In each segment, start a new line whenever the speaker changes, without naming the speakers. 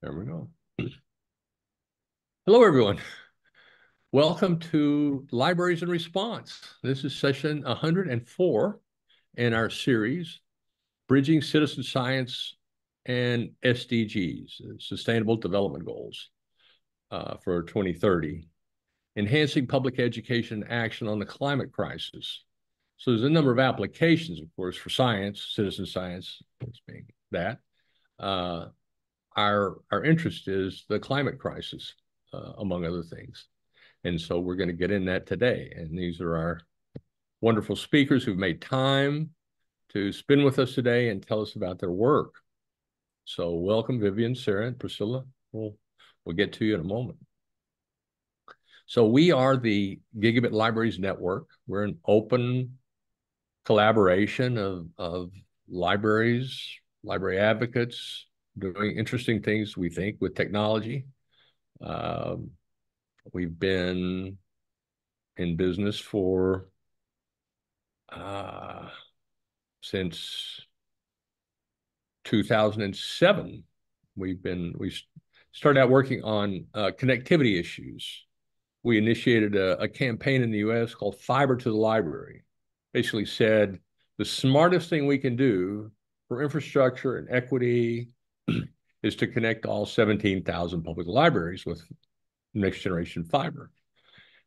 There we go. Hello, everyone. Welcome to Libraries in Response. This is session 104 in our series, Bridging Citizen Science and SDGs, Sustainable Development Goals uh, for 2030, enhancing public education action on the climate crisis. So there's a number of applications, of course, for science, citizen science, being that. Uh, our our interest is the climate crisis, uh, among other things. And so we're going to get in that today. And these are our wonderful speakers who've made time to spend with us today and tell us about their work. So welcome, Vivienne, Sarah, and Priscilla. We'll, we'll get to you in a moment. So we are the Gigabit Libraries Network. We're an open collaboration of, of libraries, library advocates, doing interesting things, we think, with technology. Um, we've been in business for uh, since 2007. We've been we started out working on uh, connectivity issues. We initiated a, a campaign in the U.S. called Fiber to the Library. Basically, said the smartest thing we can do for infrastructure and equity is to connect all 17,000 public libraries with next generation fiber.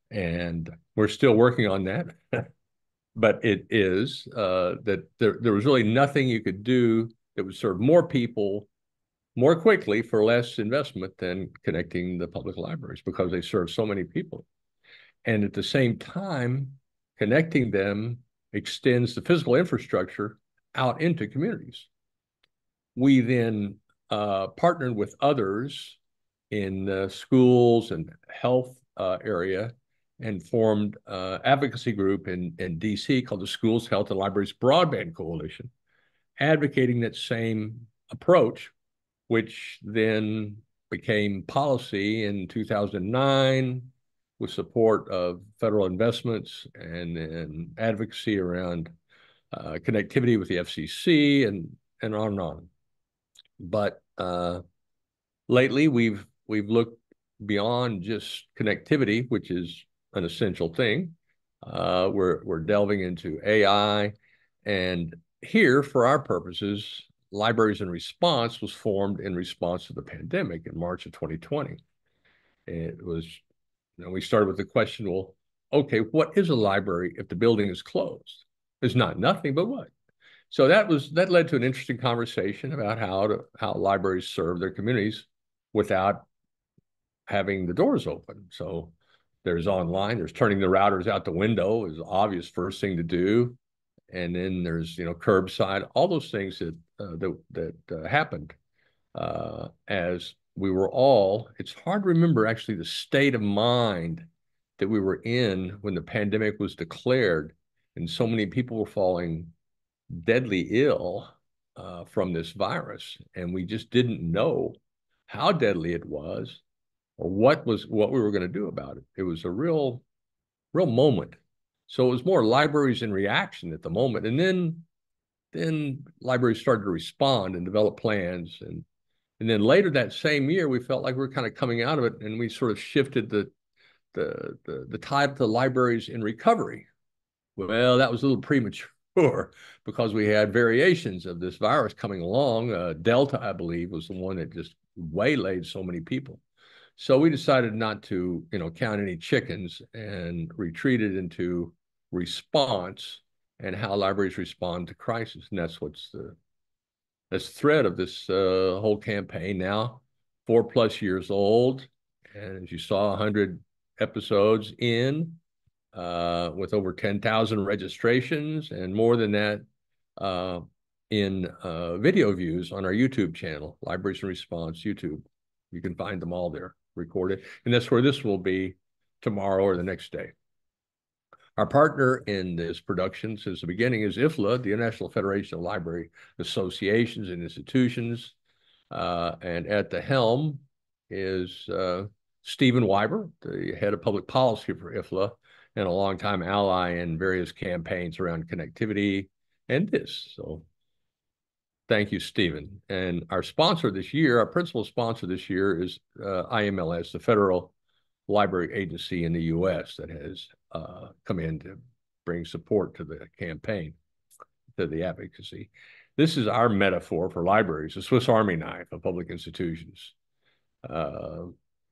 And we're still working on that. but it is uh, that there, there was really nothing you could do that would serve more people more quickly for less investment than connecting the public libraries because they serve so many people. And at the same time, connecting them extends the physical infrastructure out into communities. We then uh, partnered with others in the schools and health uh, area and formed uh, advocacy group in, in DC called the Schools, Health, and Libraries Broadband Coalition, advocating that same approach, which then became policy in 2009 with support of federal investments and, and advocacy around uh, connectivity with the FCC and, and on and on. But uh, lately, we've we've looked beyond just connectivity, which is an essential thing. Uh, we're we're delving into AI, and here, for our purposes, Libraries in Response was formed in response to the pandemic in March of 2020. It was, you know, we started with the question, well, okay, what is a library if the building is closed? It's not nothing, but what? So that was that led to an interesting conversation about how to how libraries serve their communities without having the doors open. So there's online, there's turning the routers out the window is obvious first thing to do, and then there's you know curbside, all those things that uh, that that uh, happened uh, as we were all. It's hard to remember actually the state of mind that we were in when the pandemic was declared, and so many people were falling deadly ill uh, from this virus, and we just didn't know how deadly it was or what was what we were going to do about it. It was a real, real moment. So it was more libraries in reaction at the moment, and then then libraries started to respond and develop plans, and and then later that same year we felt like we were kind of coming out of it, and we sort of shifted the the the, the tide to libraries in recovery. Well, that was a little premature sure, because we had variations of this virus coming along. Uh, Delta, I believe, was the one that just waylaid so many people. So we decided not to, you know, count any chickens and retreated into response and how libraries respond to crisis. And that's what's the that's the thread of this uh, whole campaign now, four plus years old. And as you saw, 100 episodes in, uh, with over 10,000 registrations and more than that uh, in uh, video views on our YouTube channel, Libraries and Response YouTube. You can find them all there recorded. And that's where this will be tomorrow or the next day. Our partner in this production since the beginning is IFLA, the International Federation of Library Associations and Institutions. Uh, and at the helm is uh, Stephen Wyber, the head of public policy for IFLA, and a longtime ally in various campaigns around connectivity and this. So Thank you, Stephen. And our sponsor this year, our principal sponsor this year is uh, IMLS, the Federal Library Agency in the U.S. that has uh, come in to bring support to the campaign, to the advocacy. This is our metaphor for libraries, the Swiss Army knife of public institutions. Uh,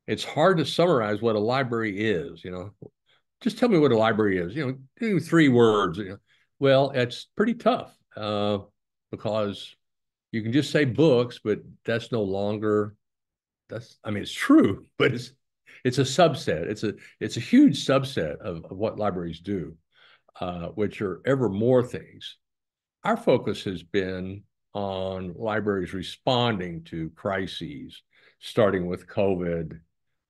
it's hard to summarize what a library is, you know. Just tell me what a library is, you know, do three words. You know. Well, it's pretty tough uh, because you can just say books, but that's no longer that's I mean it's true, but it's it's a subset. It's a it's a huge subset of, of what libraries do, uh, which are ever more things. Our focus has been on libraries responding to crises, starting with COVID,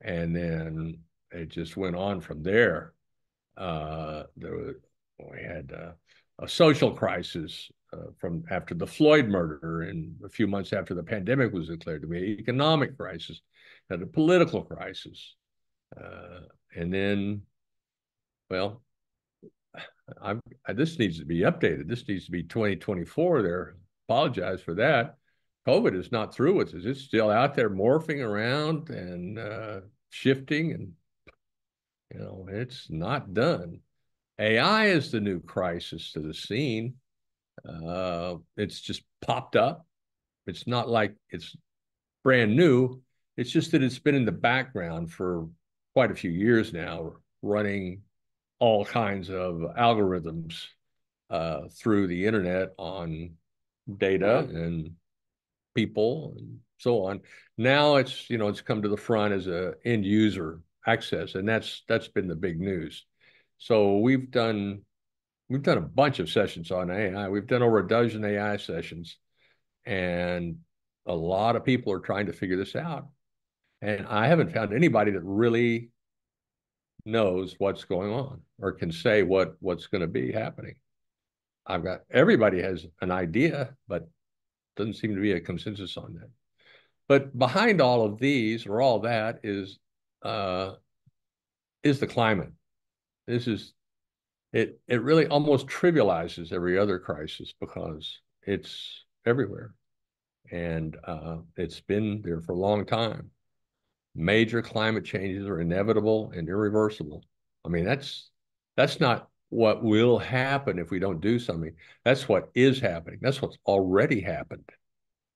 and then it just went on from there. Uh, there was, we had uh, a social crisis uh, from after the Floyd murder and a few months after the pandemic was declared to be an economic crisis, and a political crisis. Uh, and then, well, I, this needs to be updated. This needs to be 2024 there. Apologize for that. COVID is not through with us. It's still out there morphing around and uh, shifting and, you know, it's not done. AI is the new crisis to the scene. Uh, it's just popped up. It's not like it's brand new. It's just that it's been in the background for quite a few years now, running all kinds of algorithms uh, through the internet on data and people and so on. Now it's you know it's come to the front as a end user access, and that's that's been the big news. So we've done we've done a bunch of sessions on AI. We've done over a dozen AI sessions, and a lot of people are trying to figure this out. And I haven't found anybody that really knows what's going on or can say what what's going to be happening. I've got everybody has an idea, but doesn't seem to be a consensus on that. But behind all of these or all that is uh, is the climate. This is it it really almost trivializes every other crisis because it's everywhere. And uh, it's been there for a long time. Major climate changes are inevitable and irreversible. I mean that's that's not what will happen if we don't do something. That's what is happening. That's what's already happened.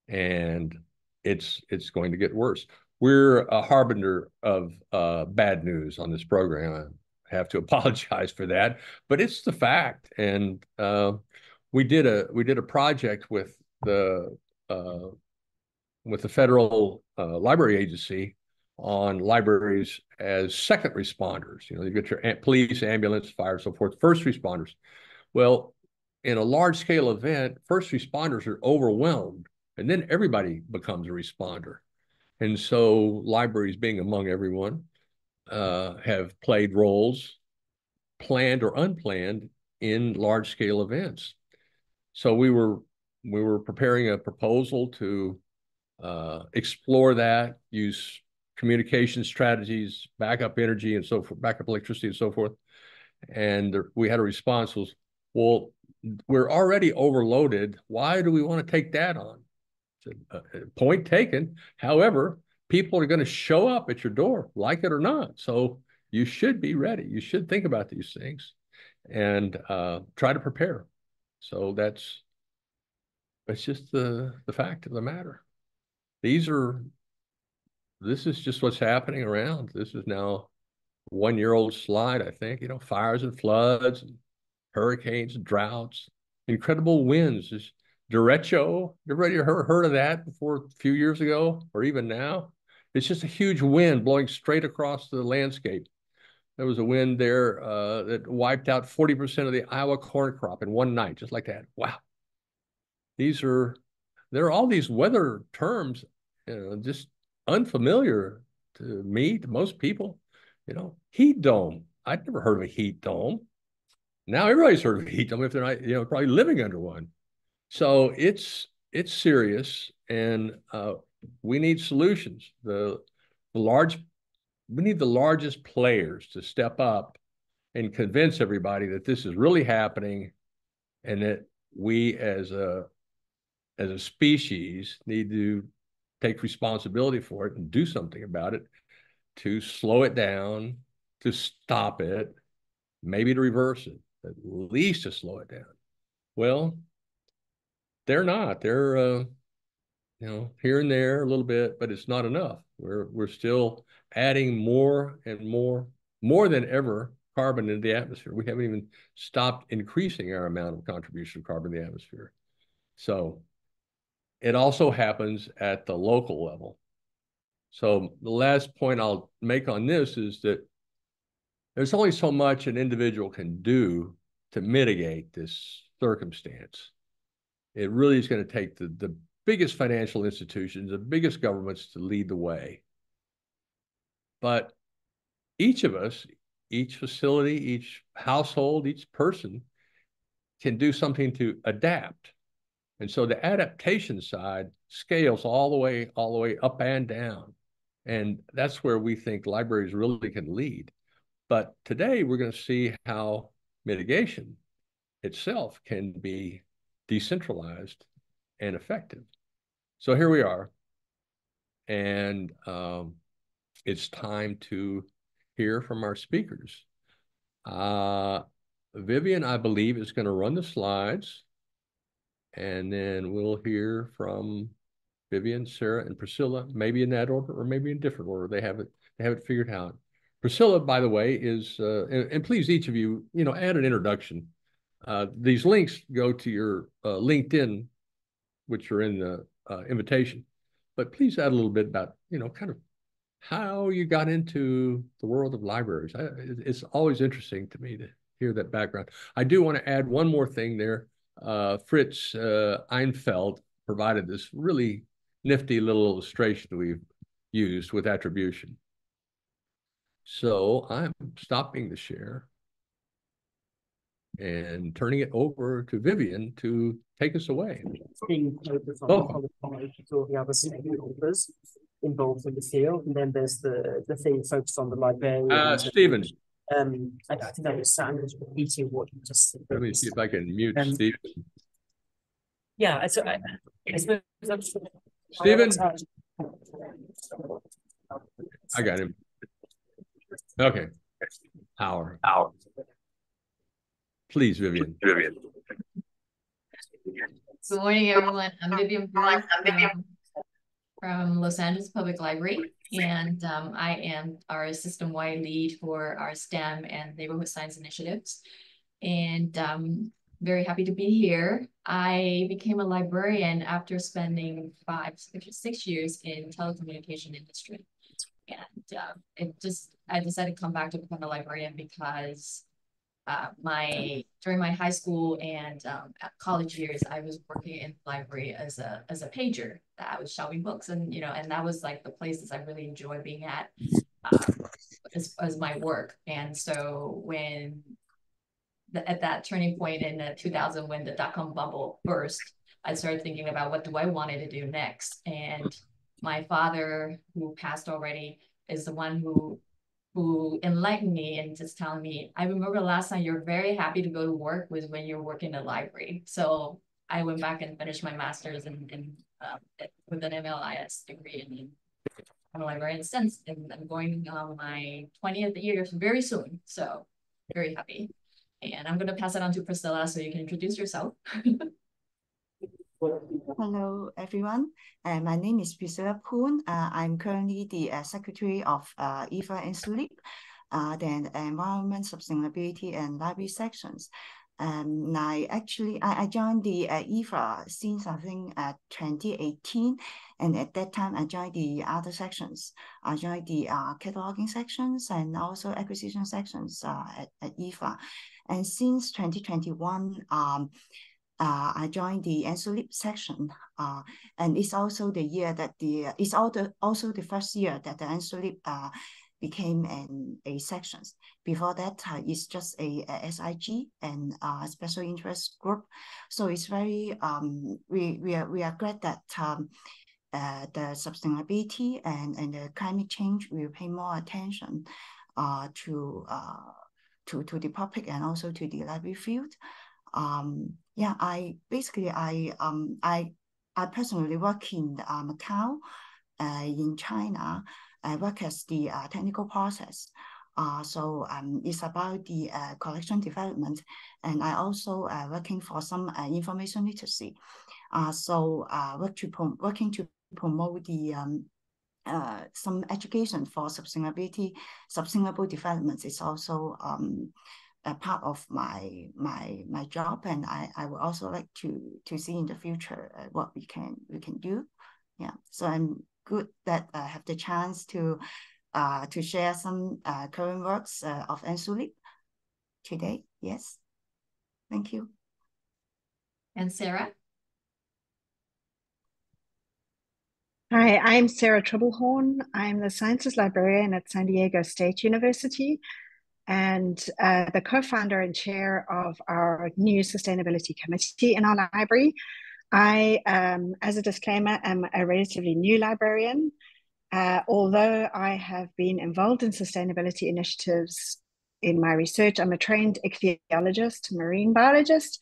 And it's it's going to get worse we're a harbinger of uh, bad news on this program I have to apologize for that, but it's the fact. And uh, we did a we did a project with the uh, with the federal uh, library agency on libraries as second responders. You know, you get your police, ambulance, fire, so forth, first responders. Well, in a large scale event, first responders are overwhelmed, and then everybody becomes a responder. And so, libraries being among everyone, uh, have played roles, planned or unplanned, in large scale events. So we were we were preparing a proposal to uh, explore that, use communication strategies, backup energy, and so forth, backup electricity, and so forth. And we had a response was, well, we're already overloaded. Why do we want to take that on? Uh, point taken. However, people are going to show up at your door, like it or not. So you should be ready. You should think about these things and uh, try to prepare. So that's that's just the the fact of the matter. These are this is just what's happening around. This is now one year old slide, I think. You know, fires and floods, and hurricanes, and droughts, incredible winds. There's derecho. Everybody ever heard of that before a few years ago or even now? It's just a huge wind blowing straight across the landscape. There was a wind there uh, that wiped out 40% of the Iowa corn crop in one night, just like that. Wow. These are, there are all these weather terms, you know, just unfamiliar to me, to most people. You know, heat dome. I'd never heard of a heat dome. Now everybody's heard of a heat dome if they're not, you know, probably living under one. So it's it's serious, and uh, we need solutions. The, the large, we need the largest players to step up and convince everybody that this is really happening and that we as a as a species need to take responsibility for it and do something about it to slow it down, to stop it, maybe to reverse it, at least to slow it down. Well, they're not. They're uh, you know here and there a little bit, but it's not enough. We're we're still adding more and more, more than ever, carbon into the atmosphere. We haven't even stopped increasing our amount of contribution of carbon in the atmosphere. So it also happens at the local level. So the last point I'll make on this is that there's only so much an individual can do to mitigate this circumstance. It really is going to take the, the biggest financial institutions, the biggest governments to lead the way. But each of us, each facility, each household, each person can do something to adapt. And so the adaptation side scales all the way, all the way up and down. And that's where we think libraries really can lead. But today we're going to see how mitigation itself can be decentralized and effective. So here we are. And um, it's time to hear from our speakers. Uh, Vivienne, I believe, is going to run the slides. And then we'll hear from Vivienne, Sarah, and Priscilla, maybe in that order or maybe in different order. They have it, they have it figured out. Priscilla, by the way, is, uh, and, and, please, each of you, you know, add an introduction. Uh, these links go to your uh, LinkedIn, which are in the uh, invitation. But please add a little bit about, you know, kind of how you got into the world of libraries. I, it's always interesting to me to hear that background. I do want to add one more thing there. Uh, Fritz uh, Einfeld provided this really nifty little illustration we've used with attribution. So I'm stopping the share and turning it over to Vivienne to take us away.
Oh. all the other stakeholders involved in the field, and then there's the the thing focused on the librarian.
Uh, Stephen.
Um, I, I think that was Sanders repeating what you just said.
Let me see if I can mute um, Stephen.
Yeah, so I, I suppose
Stephen. I got him. Okay. Hour.
Hour.
Please, Vivienne.
Vivienne.
Good morning, everyone. I'm Vivienne From, from Los Angeles Public Library, and um, I am our system-wide lead for our STEM and neighborhood science initiatives. And um, very happy to be here. I became a librarian after spending five, six years in telecommunication industry. And uh, it just, I decided to come back to become a librarian because uh, my during my high school and um, college years, I was working in the library as a as a pager. I was shelving books, and you know, and that was like the places I really enjoy being at uh, as as my work. And so when the, at that turning point in uh, 2000, when the dot com bubble burst, I started thinking about what do I wanted to do next. And my father, who passed already, is the one who who enlightened me and just telling me, I remember last time you're very happy to go to work was when you're working in the library. So I went back and finished my master's in, in um, with an MLIS degree in I'm a librarian since, and I'm going on my 20th year very soon. So very happy. And I'm going to pass it on to Priscilla so you can introduce yourself.
Hello, everyone. Uh, my name is Priscilla Pun. Uh, I'm currently the uh, Secretary of uh, IFLA ENSULIB, uh, then Environment, Sustainability, and Library sections. Um, I actually, I, I joined the uh, IFLA since I think uh, 2018. And at that time, I joined the other sections. I joined the uh, cataloging sections and also acquisition sections uh, at, at IFLA. And since 2021, um, uh, I joined the ENSULIB section, uh, and it's also the year that the it's also also the first year that the ENSULIB uh, became an a sections. Before that, uh, it's just a, a SIG and a special interest group. So it's very um we we are we are glad that um uh, the sustainability and and the climate change will pay more attention uh to uh to to the public and also to the library field um yeah i basically i um i I personally work in uh, Macau, uh, in China. I work as the uh, technical process. Uh, so um, it's about the uh, collection development, and I also uh, working for some uh, information literacy. Uh, so uh, work to working to promote the um, uh, some education for sustainability, sustainable development is also um, a part of my my my job, and I, I would also like to to see in the future uh, what we can we can do. Yeah, so I'm good that I have the chance to uh, to share some uh, current works uh, of ENSULIB today. Yes, thank you.
And Sarah?
Hi, I'm Sarah Tribelhorne. I'm the Sciences Librarian at San Diego State University and uh, the co-founder and chair of our new sustainability committee in our library. I, um, as a disclaimer, am a relatively new librarian. Uh, although I have been involved in sustainability initiatives in my research, I'm a trained ichthyologist, marine biologist,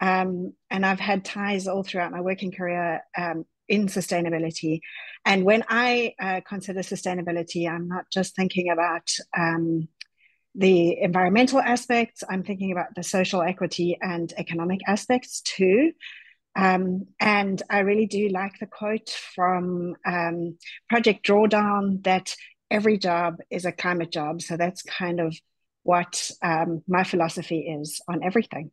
um, and I've had ties all throughout my working career um, in sustainability. And when I uh, consider sustainability, I'm not just thinking about um, the environmental aspects, I'm thinking about the social equity and economic aspects too. Um, and I really do like the quote from um, Project Drawdown that every job is a climate job. So that's kind of what um, my philosophy is on everything.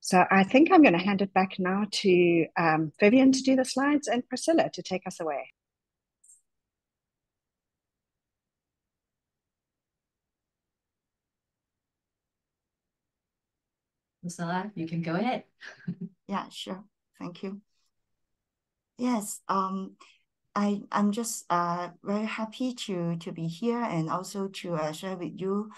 So I think I'm going to hand it back now to um, Vivienne to do the slides and Priscilla to take us away.
Priscilla, you can go ahead.
yeah, sure. Thank you. Yes, um, I I'm just uh very happy to to be here and also to uh, share with you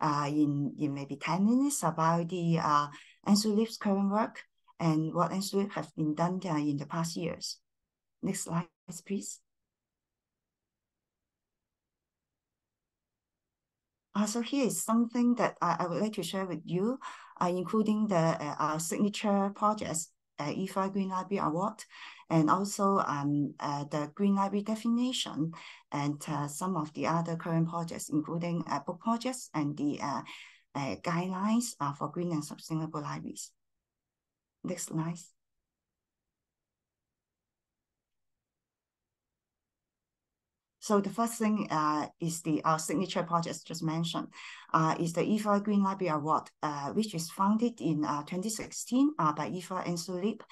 uh in in maybe 10 minutes about the uh ENSULIB's current work and what ENSULIB have been done there in the past years. Next slide, please. Uh, so here is something that I, I would like to share with you, uh, including the uh, our signature projects, uh, IFLA Green Library Award, and also um, uh, the Green Library definition, and uh, some of the other current projects, including uh, book projects and the uh, uh, guidelines uh, for green and sustainable libraries. Next slide. So the first thing uh, is the our signature project just mentioned, uh, is the IFLA Green Library Award, uh, which is founded in uh, 2016 uh, by IFLA ENSULIB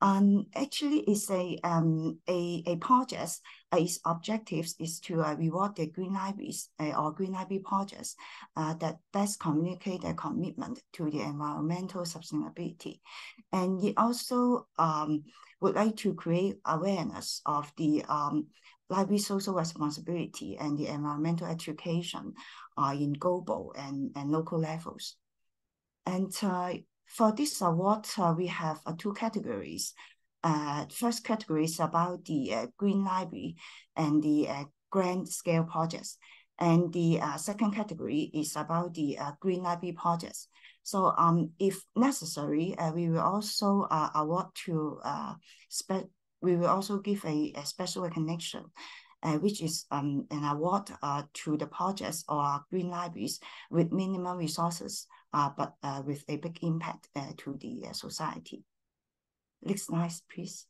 um, actually, it's a um a a project. Uh, its objectives is to reward the green libraries or green library projects that best communicate their commitment to the environmental sustainability, and it also um would like to create awareness of the um library social responsibility and the environmental education uh, in global and, and local levels. And uh, for this award, uh, we have uh, two categories. Uh, first category is about the uh, Green Library and the uh, grand scale projects. And the uh, second category is about the Green Library projects. So um, if necessary, we will also award to, uh, we will also give a, a special recognition uh, which is um, an award uh, to the projects or green libraries with minimum resources, uh, but uh, with a big impact uh, to the uh, society. Next slide, please.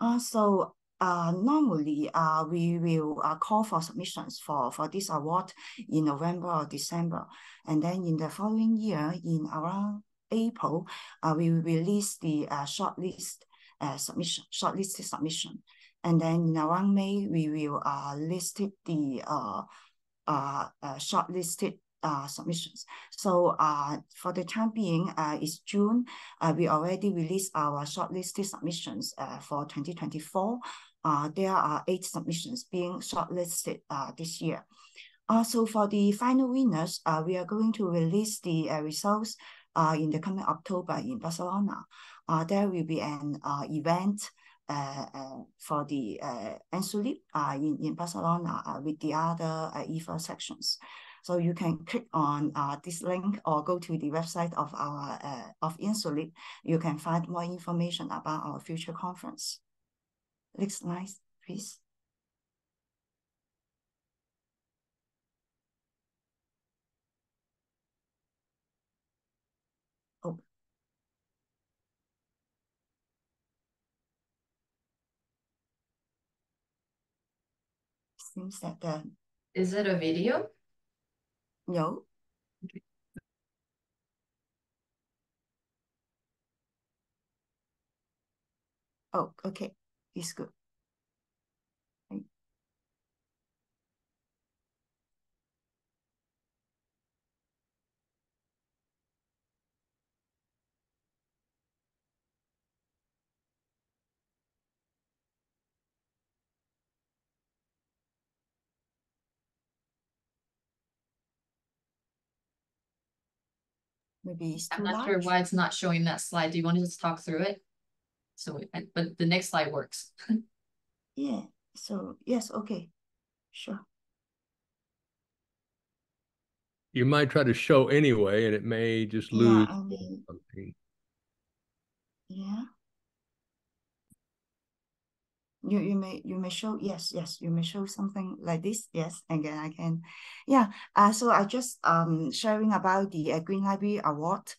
Uh, so uh, normally uh, we will uh, call for submissions for, for this award in November or December. And then in the following year, in around April, uh, we will release the uh, shortlist uh, submission, shortlisted submission. And then in around May, we will uh, list the uh, uh, uh, shortlisted uh, submissions. So uh, for the time being, uh, it's June. Uh, we already released our shortlisted submissions uh, for 2024. Uh, there are eight submissions being shortlisted uh, this year. Uh, so for the final winners, uh, we are going to release the uh, results uh, in the coming October in Barcelona uh, there will be an uh, event uh, uh, for the uh, ENSULIB uh, in, in Barcelona uh, with the other uh, IFLA sections. So you can click on uh, this link or go to the website of our uh, of ENSULIB. You can find more information about our future conference. Next slide, please. Oh. Seems that the
Is it a video?
no. Oh, okay, it's good. Maybe it's too
I'm not sure why it's not showing that slide. Do you want to just talk through it? So, but the next slide works.
Yeah, so yes, okay, sure.
You might try to show anyway, and it may just
Yeah,
lose
I mean,
something.
yeah. You you may you may show yes yes you may show something like this. Yes and then I can yeah uh so I just um sharing about the uh, Green Library Award.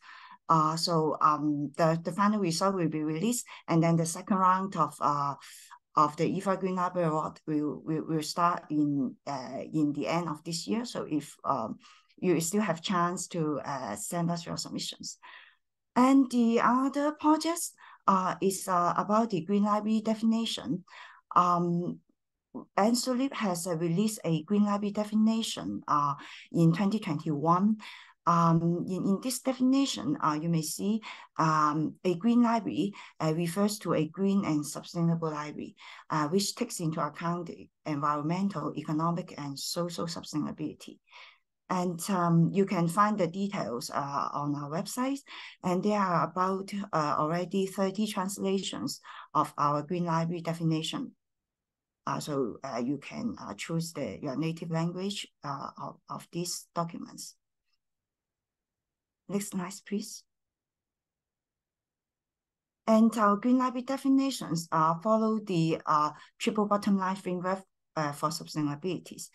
Uh so um the the final result will be released and then the second round of uh of the IFLA Green Library Award will will, will start in uh in the end of this year. So if um you still have chance to uh send us your submissions. And the other projects uh, is uh, about the Green Library definition. Um, ENSULIB has uh, released a Green Library definition uh, in 2021. Um, in, in this definition, uh, you may see um, a green library uh, refers to a green and sustainable library, uh, which takes into account environmental, economic, and social sustainability. And um, you can find the details uh, on our website. And there are about uh, already 30 translations of our Green Library definition. Uh, so uh, you can uh, choose the, your native language uh, of, of these documents. Next slide, please. And our Green Library definitions follow the triple bottom line framework uh, for sustainabilities.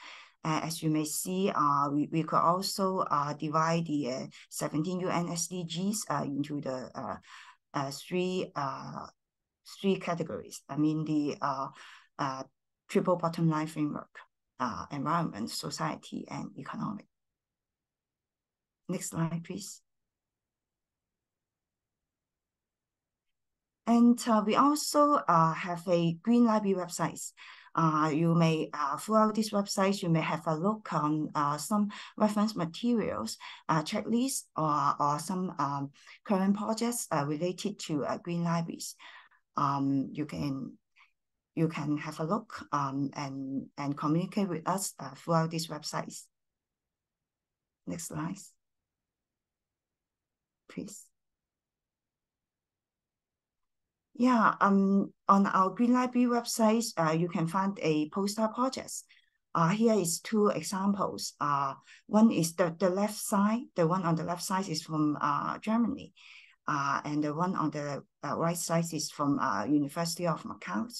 Uh, as you may see, uh, we, we could also uh, divide the uh, 17 UN SDGs uh, into the uh, uh, three uh, three categories. I mean the uh, uh, triple bottom line framework, uh, environment, society, and economic. Next slide, please. And uh, we also uh, have a Green Library website. Uh, you may, uh, throughout this website, you may have a look on uh, some reference materials, uh, checklists, or, or some um, current projects uh, related to uh, green libraries. Um, you can you can have a look um, and, and communicate with us uh, throughout these websites. Next slide. Please. Yeah, um, on our Green Library website, uh, you can find a poster projects. Uh, here is two examples. Uh, one is the, the left side, the one on the left side is from uh, Germany. Uh, and the one on the uh, right side is from uh, University of Macau.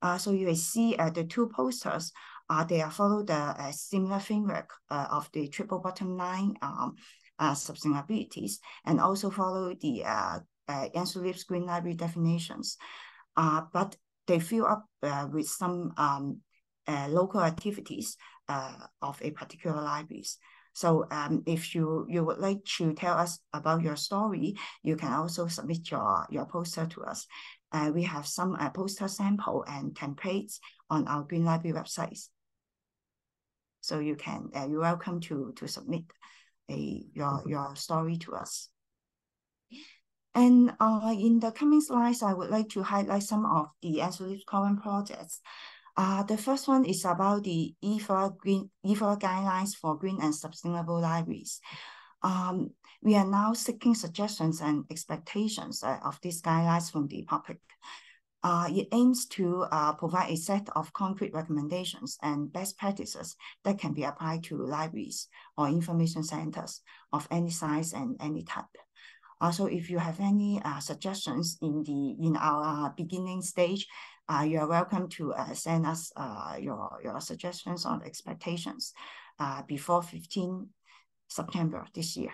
Uh, so you will see uh, the two posters, uh, they are follow the uh, similar framework uh, of the triple bottom line um, uh, sustainabilities and also follow the uh, uh, ENSULIB's Green Library definitions. Uh, but they fill up uh, with some um, uh, local activities uh, of a particular libraries. So um, if you, you would like to tell us about your story, you can also submit your, your poster to us. Uh, we have some uh, poster sample and templates on our Green Library websites. So you can, uh, you're welcome to, to submit a, your, your story to us. And uh, in the coming slides, I would like to highlight some of the ENSULIB current projects. Uh, the first one is about the IFLA, green, IFLA guidelines for green and sustainable libraries. Um, we are now seeking suggestions and expectations uh, of these guidelines from the public. Uh, it aims to uh, provide a set of concrete recommendations and best practices that can be applied to libraries or information centers of any size and any type. Also, if you have any uh, suggestions in the in our beginning stage, uh, you are welcome to uh, send us your, your suggestions on expectations before 15 September this year.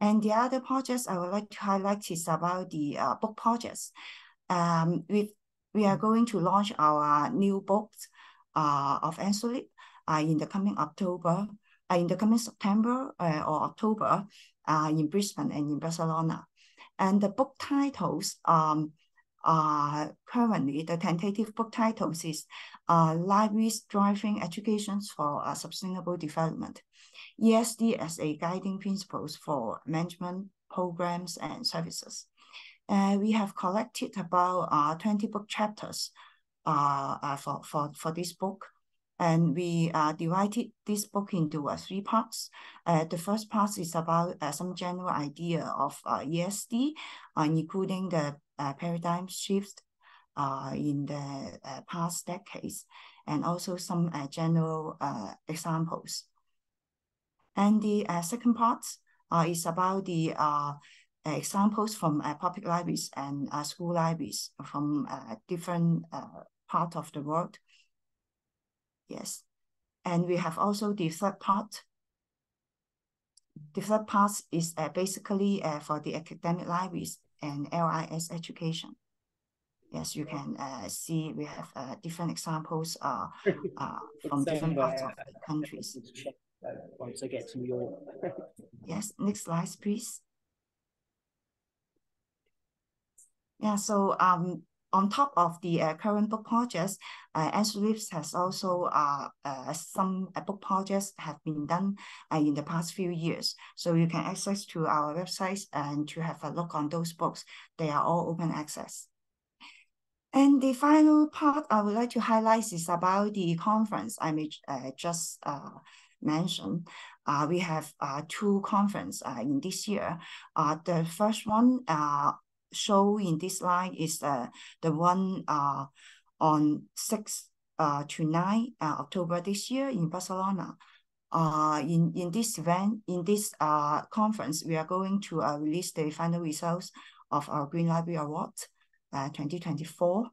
And the other projects I would like to highlight is about the uh, book projects. Um, we we are going to launch our new books uh, of ENSULIB uh, in the coming October, in the coming September uh, or October uh, in Brisbane and in Barcelona. And the book titles um, are currently, the tentative book titles is uh, Libraries Driving Educations for uh, Sustainable Development. ESD as a guiding principles for management programs and services. Uh, we have collected about uh, 20 book chapters uh, uh, for, for, for this book. And we uh, divided this book into uh, three parts. Uh, the first part is about uh, some general idea of uh, ESD, uh, including the uh, paradigm shift uh, in the uh, past decades, and also some uh, general uh, examples. And the uh, second part uh, is about the uh, examples from uh, public libraries and uh, school libraries from uh, different uh, parts of the world. Yes. And we have also the third part. The third part is uh, basically uh, for the academic libraries and LIS education. Yes, you can uh, see we have uh, different examples uh, uh, from different parts of the countries.
Once I get to your.
Yes, next slide, please. Yeah, so um, on top of the uh, current book projects, uh, ENSULIB has also uh, uh, some uh, book projects have been done uh, in the past few years. So you can access to our websites and to have a look on those books. They are all open access. And the final part I would like to highlight is about the conference I may uh, just uh, mention. Uh, we have uh, two conference uh, in this year. Uh, the first one uh, show in this line is uh, the one uh, on 6 uh, to 9 uh, October this year in Barcelona. Uh, in, in this event, in this uh, conference, we are going to uh, release the final results of our Green Library Award uh, 2024.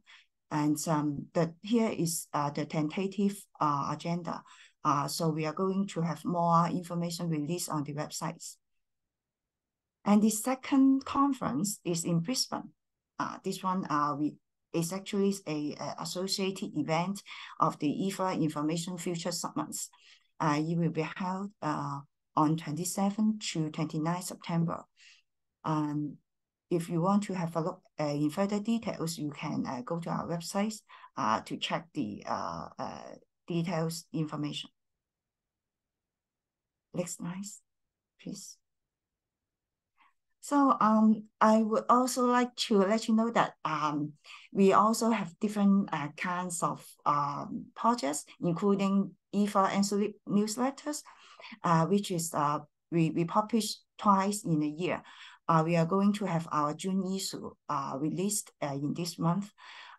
And um, the, here is uh, the tentative uh, agenda. Uh, so we are going to have more information released on the websites. And the second conference is in Brisbane. Uh, this one uh, we is actually a, a associated event of the IFLA Information Future Summits. Uh, it will be held uh, on 27 to 29 September. Um, if you want to have a look uh, in further details, you can uh, go to our website uh, to check the uh, uh, details information. Next slide, please. So um, I would also like to let you know that um, we also have different uh, kinds of um, projects, including IFA and newsletters, uh, which is uh, we, we publish twice in a year. Uh, we are going to have our June issue uh, released uh, in this month.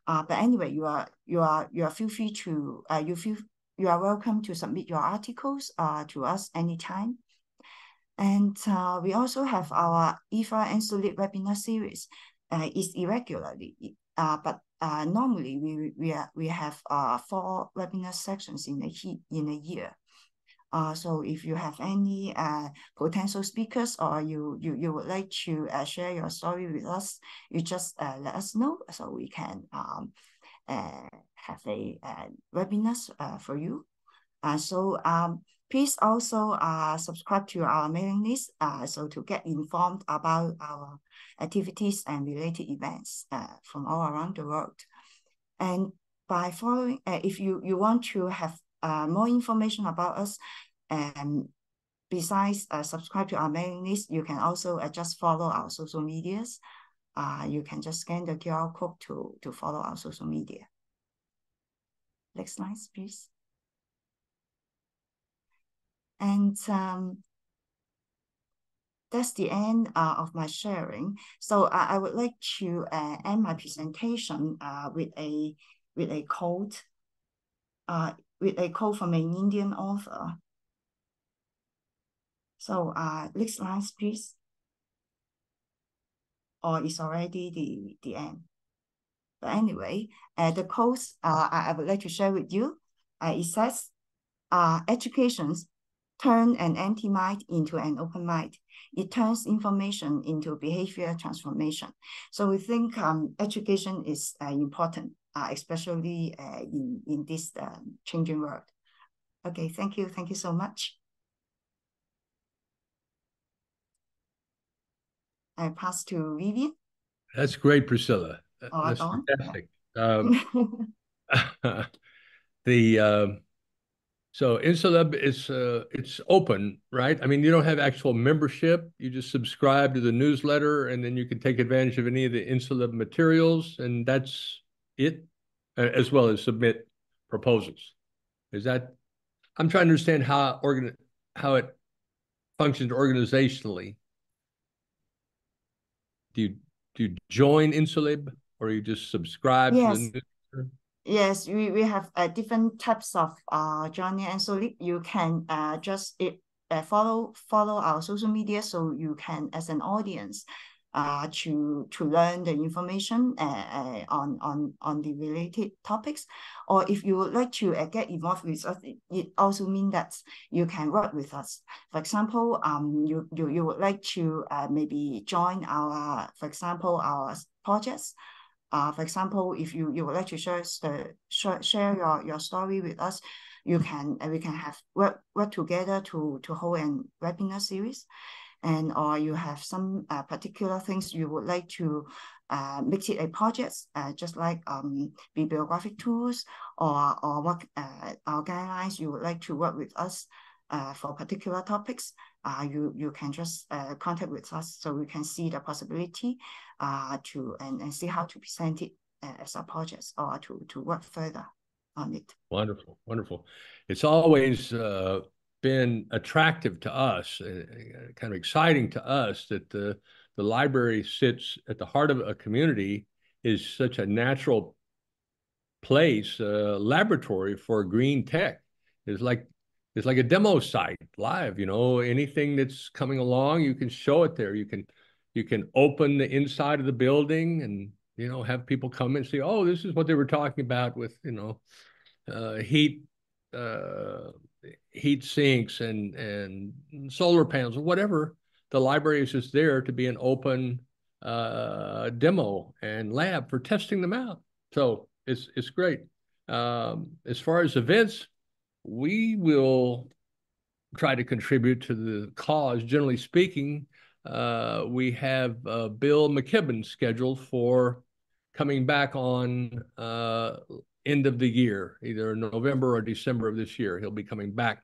Uh, but anyway, you are you are you are feel free to uh, you feel you are welcome to submit your articles uh, to us anytime. And uh, we also have our IFLA ENSULIB webinar series. Uh, it's irregularly, uh, but uh, normally we we are, we have uh, four webinar sections in a in a year. Uh, so if you have any uh, potential speakers or you you you would like to uh, share your story with us, you just uh, let us know so we can um, uh, have a uh, webinars uh, for you. Uh, so um, Please also uh, subscribe to our mailing list uh, so to get informed about our activities and related events uh, from all around the world. And by following, uh, if you, you want to have uh, more information about us, and besides uh, subscribe to our mailing list, you can also uh, just follow our social medias. Uh, you can just scan the QR code to, to follow our social media. Next slide, please. And um, that's the end uh, of my sharing. So uh, I would like to uh, end my presentation uh, with a with a quote, uh, with a quote from an Indian author. So uh, next slide, please. Or it's already the the end. But anyway, uh, the quote uh, I, I would like to share with you. Uh, it says, uh, educations turn an empty mind into an open mind. It turns information into behavior transformation. So we think um, education is uh, important, uh, especially uh, in, in this uh, changing world. Okay, thank you. Thank you so much. I pass to Vivienne.
That's great, Priscilla.
Oh,
That's fantastic. Um, the um, so ENSULIB is uh, it's open, right? I mean, you don't have actual membership. You just subscribe to the newsletter, and then you can take advantage of any of the ENSULIB materials, and that's it, as well as submit proposals. Is that? I'm trying to understand how organ how it functions organizationally. Do you do you join ENSULIB or you just subscribe
Yes.
to the newsletter?
Yes, we, we have uh, different types of uh journey and so you can uh just it uh, follow follow our social media so you can as an audience uh to to learn the information uh, uh, on on on the related topics. Or if you would like to uh, get involved with us it, it also means that you can work with us. For example um you you, you would like to uh, maybe join our for example our projects uh, for example, if you, you would like to share the share, share your, your story with us, you can we can have work work together to to hold an webinar series, and or you have some uh, particular things you would like to uh, make it a project, uh, just like um bibliographic tools or or what uh, our guidelines you would like to work with us uh, for particular topics, uh, you you can just uh, contact with us so we can see the possibility uh, to and, and see how to present it uh, as a project or to to work further on it.
Wonderful, wonderful. It's always uh, been attractive to us, uh, kind of exciting to us that the the library sits at the heart of a community is such a natural place, uh, laboratory for green tech. It's like it's like a demo site live. You know, anything that's coming along, you can show it there. You can you can open the inside of the building and you know have people come and say, oh, this is what they were talking about with you know uh, heat uh, heat sinks and and solar panels or whatever. The library is just there to be an open uh, demo and lab for testing them out. So it's it's great. Um, as far as events, we will try to contribute to the cause. Generally speaking, uh, we have uh, Bill McKibben scheduled for coming back on uh, end of the year, either November or December of this year. He'll be coming back,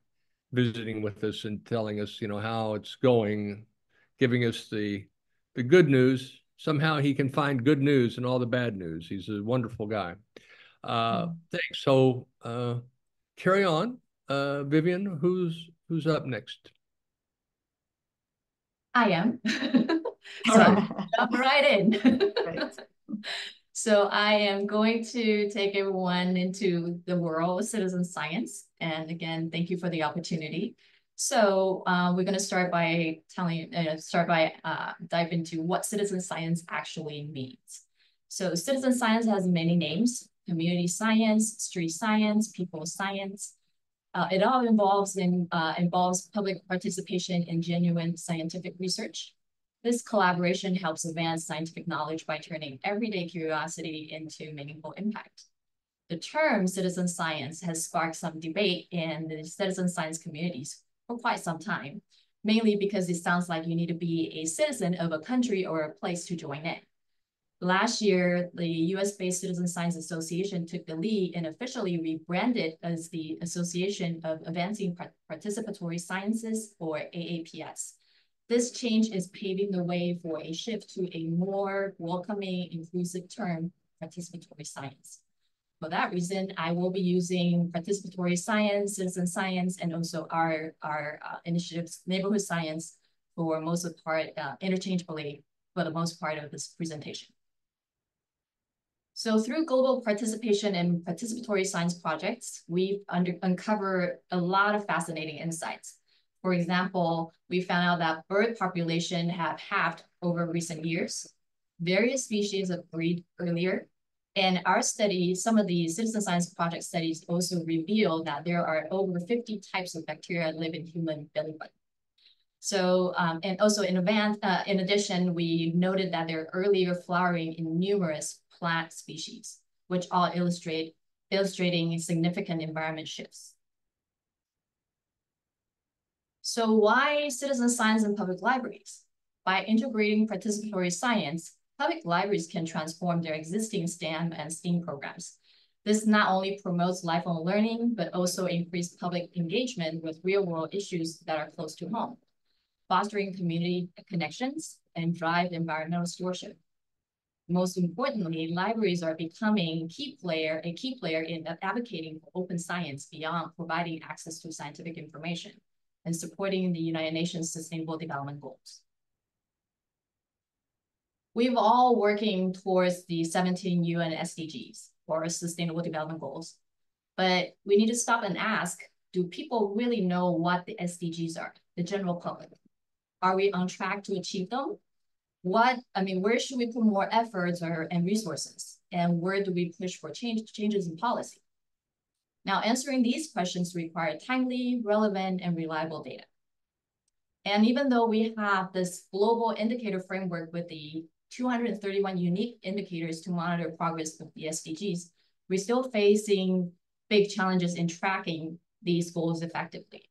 visiting with us and telling us, you know, how it's going, giving us the the good news. Somehow he can find good news in all the bad news. He's a wonderful guy. Uh, thanks. So uh, carry on, uh, Vivienne. Who's who's up next?
I am.
All
So
right.
jump right in.
Right.
So I am going to take everyone into the world of citizen science. And again, thank you for the opportunity. So uh, we're going to start by telling, uh, start by uh, dive into what citizen science actually means. So citizen science has many names, community science, street science, people science. Uh, it all involves in uh, involves public participation in genuine scientific research. This collaboration helps advance scientific knowledge by turning everyday curiosity into meaningful impact. The term citizen science has sparked some debate in the citizen science communities for quite some time, mainly because it sounds like you need to be a citizen of a country or a place to join in. Last year, the US-based Citizen Science Association took the lead and officially rebranded as the Association of Advancing Participatory Sciences, or AAPS. This change is paving the way for a shift to a more welcoming, inclusive term, participatory science. For that reason, I will be using participatory science, citizen science, and also our, our uh, initiatives, neighborhood science, for most of the part uh, interchangeably for the most part of this presentation. So through global participation in participatory science projects, we've under, uncovered a lot of fascinating insights. For example, we found out that bird population have halved over recent years. Various species have breed earlier. And our study, some of the citizen science project studies also reveal that there are over 50 types of bacteria live in human belly button. So, um, and also in advance, uh, in addition, we noted that there are earlier flowering in numerous plant species, which all illustrate illustrating significant environment shifts. So why citizen science in public libraries? By integrating participatory science, public libraries can transform their existing STEM and STEAM programs. This not only promotes lifelong learning, but also increase public engagement with real-world issues that are close to home, fostering community connections and drive environmental stewardship most importantly, libraries are becoming key player, a key player in advocating for open science beyond providing access to scientific information and supporting the United Nations Sustainable Development Goals. We've all working towards the 17 UN SDGs or Sustainable Development Goals, but we need to stop and ask, do people really know what the SDGs are, the general public? Are we on track to achieve them? What, I mean, where should we put more efforts or, and resources? And where do we push for change, changes in policy? Now, answering these questions require timely, relevant, and reliable data. And even though we have this global indicator framework with the 231 unique indicators to monitor progress of the SDGs, we're still facing big challenges in tracking these goals effectively.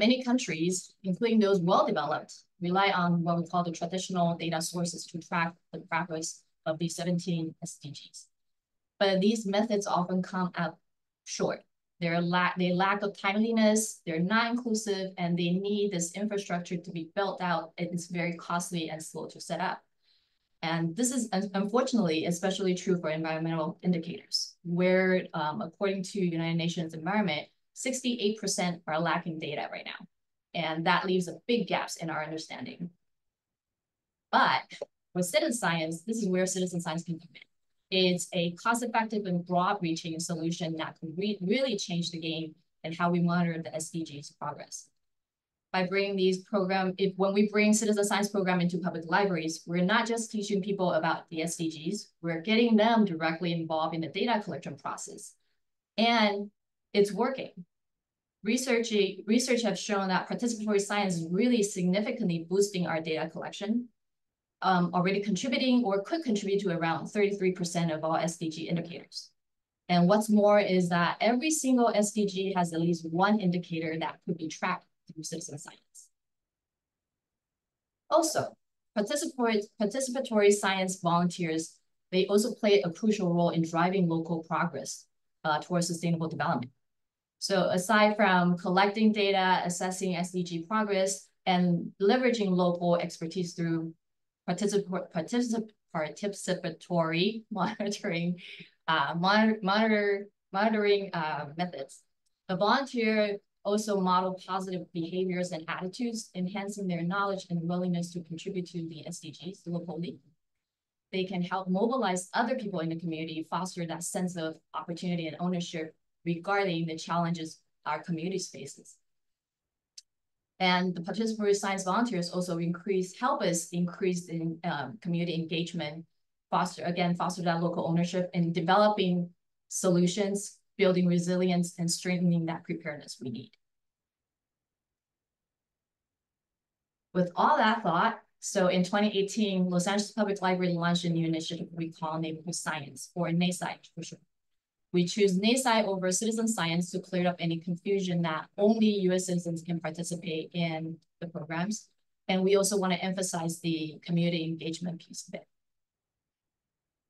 Many countries, including those well-developed, rely on what we call the traditional data sources to track the progress of the 17 SDGs. But these methods often come up short. They're lack, they lack of timeliness, they're not inclusive, and they need this infrastructure to be built out. It's very costly and slow to set up. And this is unfortunately especially true for environmental indicators, where um, according to United Nations Environment, 68% are lacking data right now. And that leaves a big gaps in our understanding. But with citizen science, this is where citizen science can come in. It's a cost-effective and broad-reaching solution that can re really change the game and how we monitor the SDGs progress. By bringing these program, if when we bring citizen science program into public libraries, we're not just teaching people about the SDGs, we're getting them directly involved in the data collection process. And it's working. Research, research have shown that participatory science is really significantly boosting our data collection, um, already contributing or could contribute to around 33% of all SDG indicators. And what's more is that every single SDG has at least one indicator that could be tracked through citizen science. Also, participatory, participatory science volunteers, they also play a crucial role in driving local progress uh, towards sustainable development. So aside from collecting data, assessing SDG progress, and leveraging local expertise through particip particip participatory monitoring, uh, monitor, monitor, monitoring uh, methods. The volunteer also model positive behaviors and attitudes, enhancing their knowledge and willingness to contribute to the SDGs locally. They can help mobilize other people in the community, foster that sense of opportunity and ownership regarding the challenges our community faces. And the participatory science volunteers also increase, help us increase in um, community engagement, foster, again, foster that local ownership and developing solutions, building resilience and strengthening that preparedness we need. With all that thought, so in 2018, Los Angeles Public Library launched a new initiative we call Neighborhood Science, or NaSci for short. We choose NaSci over citizen science to clear up any confusion that only US citizens can participate in the programs. And we also want to emphasize the community engagement piece of it.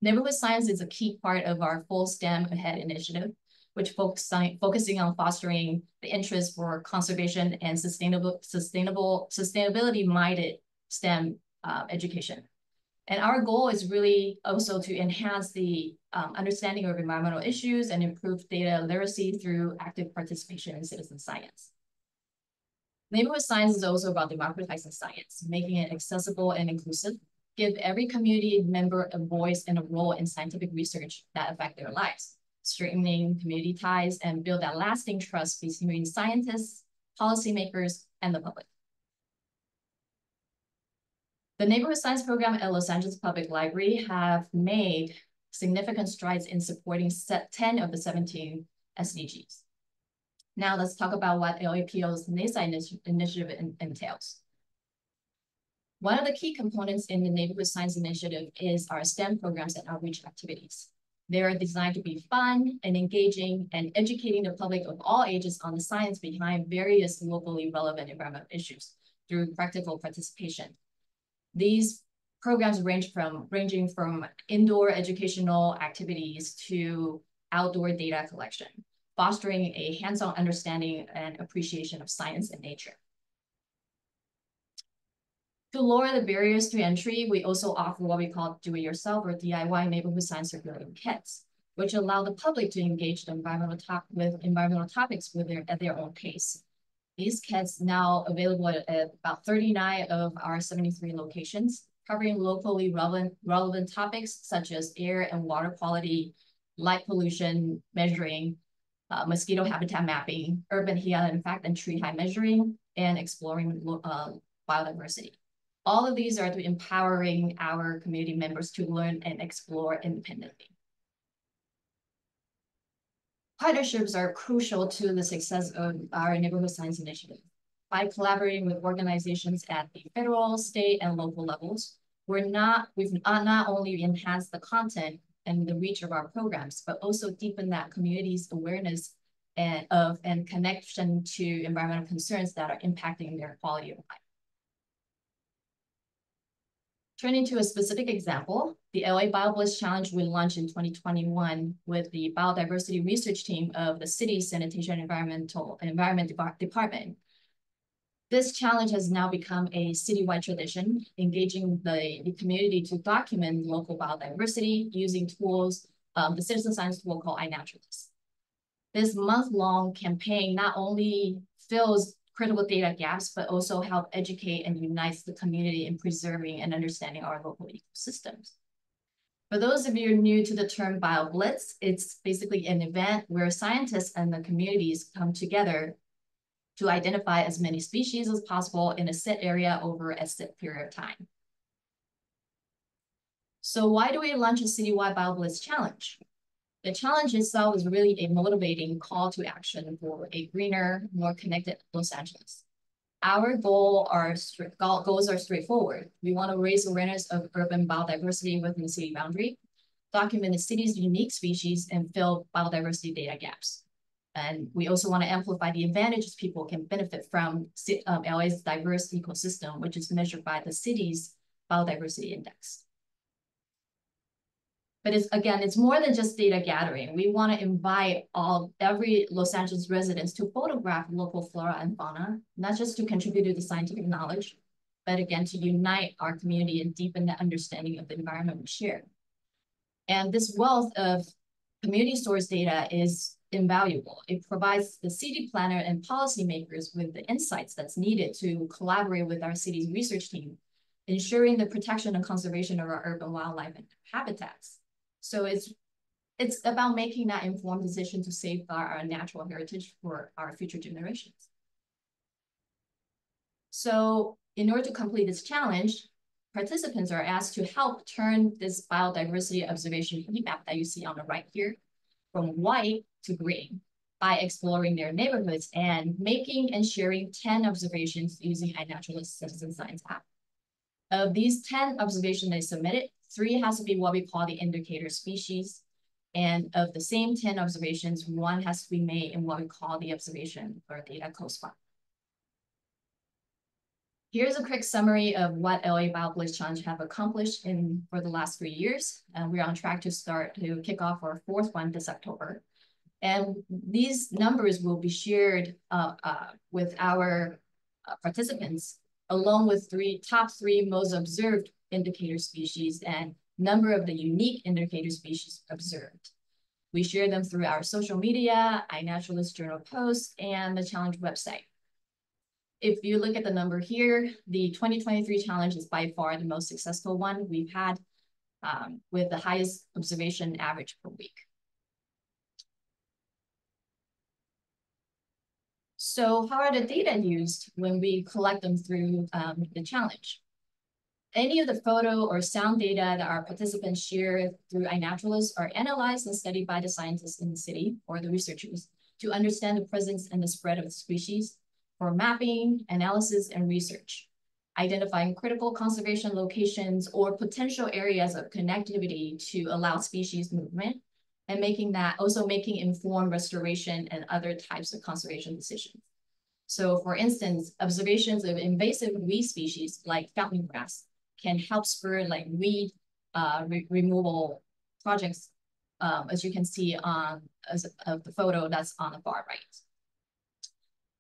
Neighborhood science is a key part of our full STEAM Ahead initiative, which focus on, focusing on fostering the interest for conservation and sustainable, sustainable, sustainability-minded STEM uh, education. And our goal is really also to enhance the um, understanding of environmental issues and improve data literacy through active participation in citizen science. Neighborhood science is also about democratizing science, making it accessible and inclusive, give every community member a voice and a role in scientific research that affect their lives, strengthening community ties and build that lasting trust between scientists, policymakers, and the public. The Neighborhood Science Program at Los Angeles Public Library have made significant strides in supporting set 10 of the 17 SDGs. Now let's talk about what LAPL's NaSci initiative entails. One of the key components in the Neighborhood Science Initiative is our STEM programs and outreach activities. They are designed to be fun and engaging and educating the public of all ages on the science behind various locally relevant environmental issues through practical participation. These programs range from ranging from indoor educational activities to outdoor data collection, fostering a hands-on understanding and appreciation of science and nature. To lower the barriers to entry, we also offer what we call do-it-yourself or DIY neighborhood science circulating kits, which allow the public to engage the environmental with environmental topics with their, at their own pace. These kits now available at, about 39 of our 73 locations, covering locally relevant, relevant topics such as air and water quality, light pollution measuring, uh, mosquito habitat mapping, urban heat impact and tree height measuring, and exploring uh, biodiversity. All of these are to empowering our community members to learn and explore independently. Partnerships are crucial to the success of our neighborhood science initiative. By collaborating with organizations at the federal, state, and local levels, we're not, we've not only enhanced the content and the reach of our programs, but also deepen that community's awareness and of and connection to environmental concerns that are impacting their quality of life. Turning to a specific example, the LA BioBlitz Challenge we launched in 2021 with the biodiversity research team of the city's sanitation environmental environment department. This challenge has now become a citywide tradition, engaging the, the community to document local biodiversity using tools, um, the citizen science tool called iNaturalist. This month-long campaign not only fills critical data gaps, but also help educate and unite the community in preserving and understanding our local ecosystems. For those of you new to the term BioBlitz, it's basically an event where scientists and the communities come together to identify as many species as possible in a set area over a set period of time. So why do we launch a citywide BioBlitz challenge? The challenge itself is really a motivating call to action for a greener, more connected Los Angeles. Our goal are goals are straightforward. We want to raise awareness of urban biodiversity within the city boundary, document the city's unique species, and fill biodiversity data gaps. And we also want to amplify the advantages people can benefit from um, LA's diverse ecosystem, which is measured by the city's biodiversity index. But it's again, it's more than just data gathering. We want to invite all every Los Angeles residents to photograph local flora and fauna, not just to contribute to the scientific knowledge, but again to unite our community and deepen the understanding of the environment we share. And this wealth of community source data is invaluable. It provides the city planner and policymakers with the insights that's needed to collaborate with our city's research team, ensuring the protection and conservation of our urban wildlife and habitats. So it's it's about making that informed decision to safeguard our natural heritage for our future generations. So in order to complete this challenge, participants are asked to help turn this biodiversity observation heat map that you see on the right here from white to green by exploring their neighborhoods and making and sharing 10 observations using iNaturalist citizen science app. Of these 10 observations they submitted, Three has to be what we call the indicator species. And of the same 10 observations, one has to be made in what we call the observation or data co-spot. Here's a quick summary of what LA BioBlitz Challenge have accomplished in for the last three years. And we're on track to start to kick off our fourth one this October. And these numbers will be shared uh, uh, with our uh, participants, along with three top three most observed indicator species and number of the unique indicator species observed. We share them through our social media, iNaturalist journal posts, and the challenge website. if you look at the number here, the 2023 challenge is by far the most successful one we've had um, with the highest observation average per week. So how are the data used when we collect them through um, the challenge? Any of the photo or sound data that our participants share through iNaturalist are analyzed and studied by the scientists in the city or the researchers to understand the presence and the spread of the species for mapping, analysis, and research, identifying critical conservation locations or potential areas of connectivity to allow species movement, and making that also making informed restoration and other types of conservation decisions. So for instance, observations of invasive weed species like fountain grass can help spur like weed uh, re removal projects, um, as you can see on as, of the photo that's on the far right.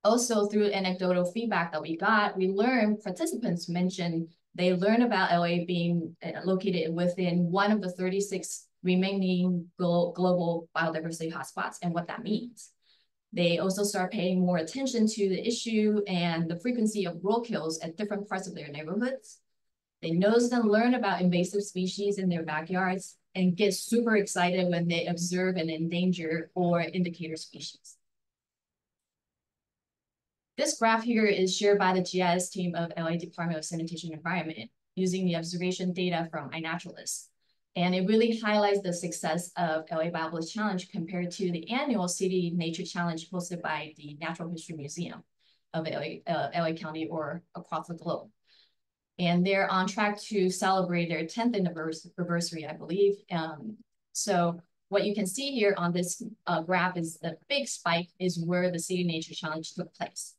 Also through anecdotal feedback that we got, we learned participants mentioned they learned about LA being uh, located within one of the 36 remaining glo global biodiversity hotspots and what that means. They also start paying more attention to the issue and the frequency of roadkills at different parts of their neighborhoods. They notice and learn about invasive species in their backyards and get super excited when they observe an endangered or indicator species. This graph here is shared by the GIS team of LA Department of Sanitation and Environment using the observation data from iNaturalist. And it really highlights the success of LA BioBlitz Challenge compared to the annual City Nature Challenge hosted by the Natural History Museum of LA, uh, LA County or across the globe. And they're on track to celebrate their 10th anniversary, I believe. Um, so what you can see here on this uh, graph is the big spike is where the City Nature Challenge took place.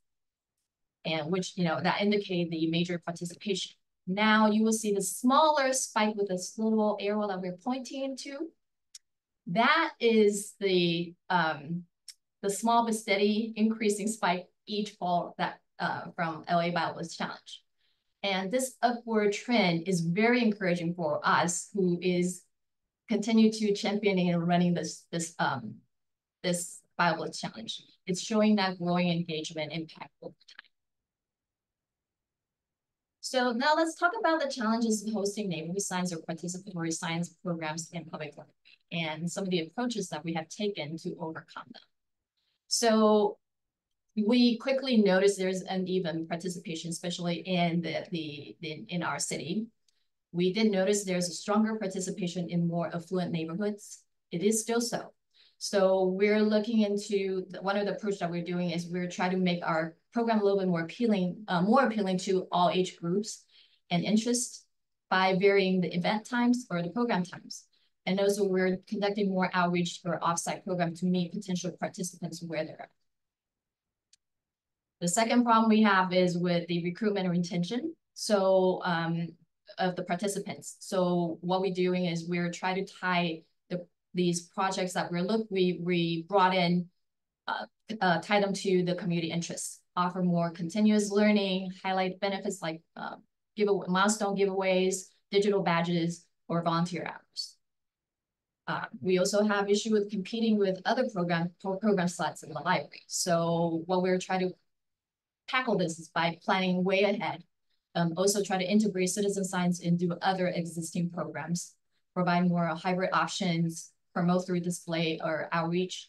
And which, you know, that indicate the major participation. Now you will see the smaller spike with this little arrow that we're pointing to. That is the um, the small but steady increasing spike each fall that uh, from LA BioBlitz Challenge. And this upward trend is very encouraging for us who is continue to championing and running this this um this BioBlitz challenge. It's showing that growing engagement impact over time. So now let's talk about the challenges of hosting neighborhood science or participatory science programs in public library and some of the approaches that we have taken to overcome them. So we quickly noticed there's uneven participation, especially in the, the, the in our city. We did notice there's a stronger participation in more affluent neighborhoods. It is still so. So we're looking into the, one of the approach that we're doing is we're trying to make our program a little bit more appealing, uh, more appealing to all age groups and interests by varying the event times or the program times. And also we're conducting more outreach or offsite program to meet potential participants where they're at. The second problem we have is with the recruitment and retention. So um, of the participants. So what we're doing is we're trying to tie the these projects that we're look we we brought in, uh, uh, tie them to the community interests offer more continuous learning, highlight benefits like uh, give milestone giveaways, digital badges, or volunteer hours. Uh, we also have issue with competing with other program program slots in the library. So what we're trying to tackle this is by planning way ahead. Um, also try to integrate citizen science into other existing programs, provide more hybrid options, promote through display or outreach,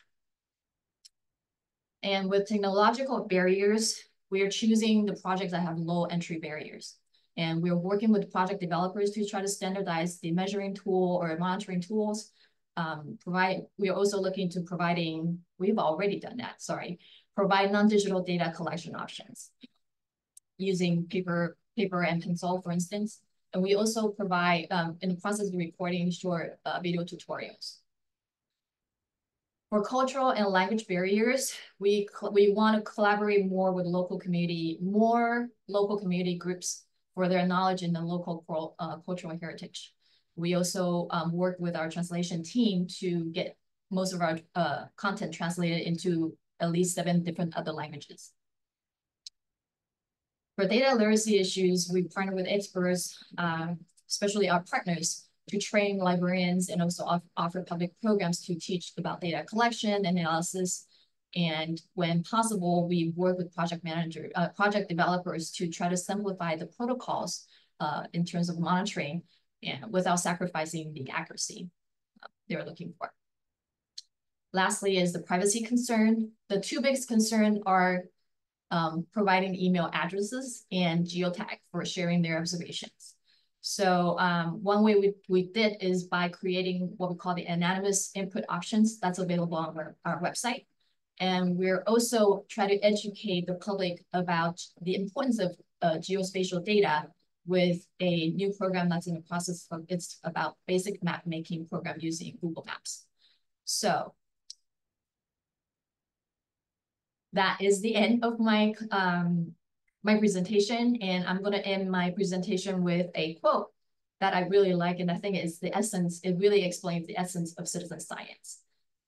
and with technological barriers, we are choosing the projects that have low entry barriers. And we're working with project developers to try to standardize the measuring tool or monitoring tools. Um, provide. We are also looking to providing, we've already done that, sorry, provide non-digital data collection options using paper, paper and pencil, for instance. And we also provide, um, in the process of recording short uh, video tutorials. For cultural and language barriers, we, we want to collaborate more with local community, more local community groups for their knowledge in the local uh, cultural heritage. We also um, work with our translation team to get most of our uh, content translated into at least seven different other languages. For data literacy issues, we partner with experts, uh, especially our partners, to train librarians and also off offer public programs to teach about data collection and analysis And when possible, we work with project manager, uh, project developers to try to simplify the protocols uh, in terms of monitoring and without sacrificing the accuracy uh, they're looking for. Lastly is the privacy concern. The two biggest concerns are um, providing email addresses and geotag for sharing their observations. So um, one way we, we did is by creating what we call the anonymous input options that's available on our, our website. And we're also trying to educate the public about the importance of uh, geospatial data with a new program that's in the process of, it's about basic map making program using Google Maps. So that is the end of my um, my presentation, and I'm going to end my presentation with a quote that I really like, and I think is the essence, it really explains the essence of citizen science.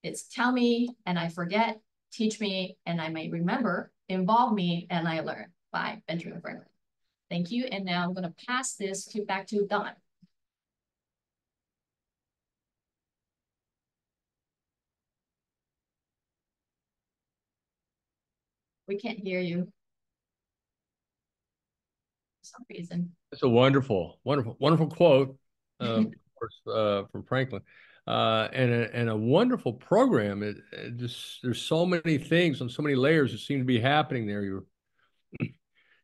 It's tell me and I forget, teach me and I may remember, involve me and I learn by Benjamin Franklin. Thank you, and now I'm going to pass this to back to Don. We can't hear you. For some reason.
It's a wonderful, wonderful, wonderful quote, of course, uh, from Franklin, uh, and a, and a wonderful program. It, it, just there's so many things on so many layers that seem to be happening there. You're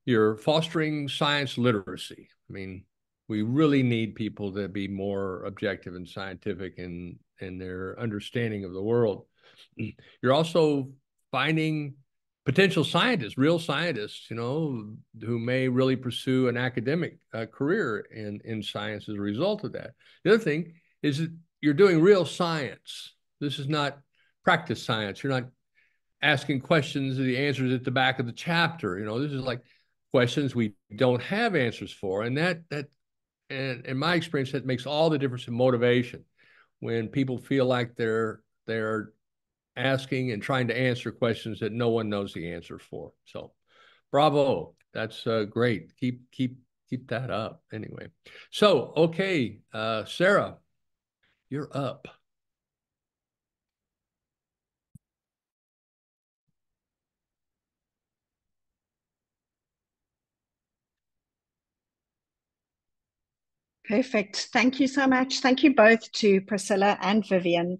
you're fostering science literacy. I mean, we really need people to be more objective and scientific in in their understanding of the world. You're also finding potential scientists, real scientists, you know, who may really pursue an academic uh, career in, in science as a result of that. The other thing is that you're doing real science. This is not practice science. You're not asking questions, the answers at the back of the chapter. You know, this is like questions we don't have answers for. And that, that, and in my experience, that makes all the difference in motivation when people feel like they're, they're asking and trying to answer questions that no one knows the answer for. So, bravo. That's uh, great. Keep keep keep that up. Anyway, so okay, uh, Sarah, you're up.
Perfect. Thank you so much. Thank you both to Priscilla and Vivienne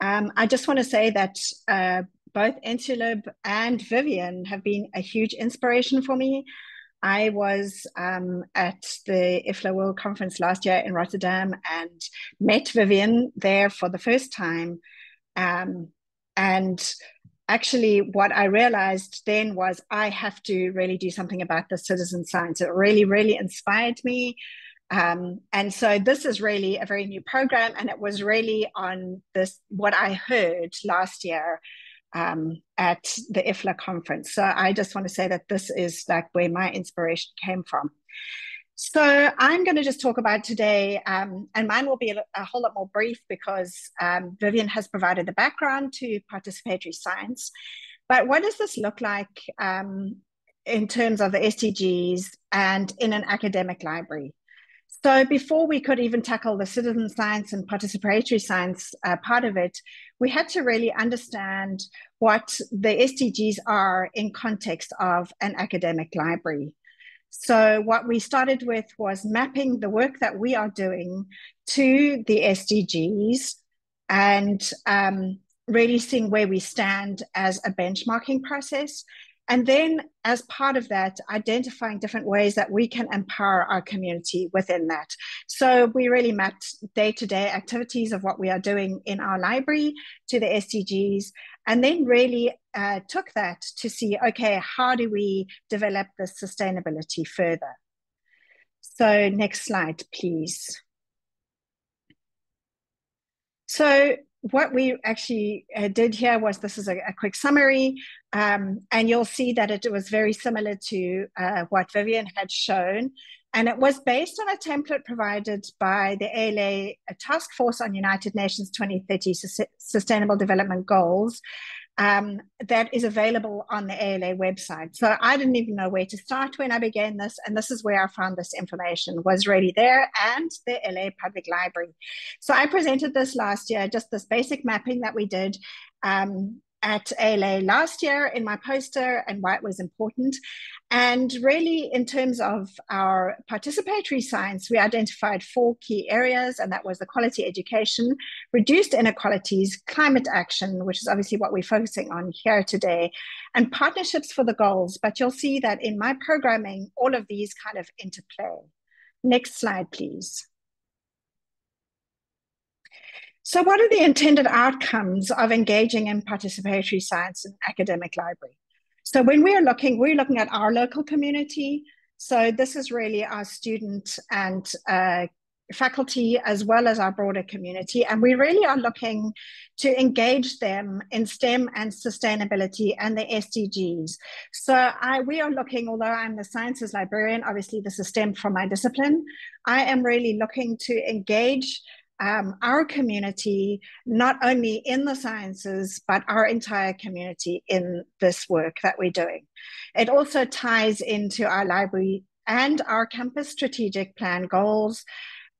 um, I just want to say that uh, both Ensulib and Vivienne have been a huge inspiration for me. I was um, at the IFLA World Conference last year in Rotterdam and met Vivienne there for the first time. Um, and actually, what I realized then was I have to really do something about the citizen science. It really, really inspired me. Um, and so this is really a very new program, and it was really on this what I heard last year um, at the IFLA conference. So I just want to say that this is like where my inspiration came from. So I'm going to just talk about today, um, and mine will be a, a, whole lot more brief because um, Vivienne has provided the background to participatory science. But what does this look like um, in terms of the SDGs and in an academic library? So before we could even tackle the citizen science and participatory science uh, part of it, we had to really understand what the SDGs are in context of an academic library. So what we started with was mapping the work that we are doing to the SDGs and um, really seeing where we stand as a benchmarking process and then, as part of that, identifying different ways that we can empower our community within that. So, we really mapped day to day activities of what we are doing in our library to the SDGs, and then really uh, took that to see okay, how do we develop the sustainability further? So, next slide, please. So, what we actually uh, did here was this is a, a quick summary, um, and you'll see that it was very similar to uh, what Vivienne had shown. And it was based on a template provided by the ALA Task Force on United Nations 2030 Sustainable Development Goals, um, that is available on the ALA website. So I didn't even know where to start when I began this, and this is where I found this information was ready there and the LA Public Library. So I presented this last year, just this basic mapping that we did. Um, at ALA last year in my poster and why it was important. And really, in terms of our participatory science, we identified four key areas, and that was the quality education, reduced inequalities, climate action, which is obviously what we're focusing on here today, and partnerships for the goals. But you'll see that in my programming, all of these kind of interplay. Next slide, please. So what are the intended outcomes of engaging in participatory science in academic library? So when we are looking, we're looking at our local community. So this is really our student and uh, faculty as well as our broader community. And we really are looking to engage them in STEM and sustainability and the SDGs. So I, we are looking, although I'm the sciences librarian, obviously this is STEM from my discipline, I am really looking to engage um, our community, not only in the sciences, but our entire community in this work that we're doing. It also ties into our library and our campus strategic plan goals,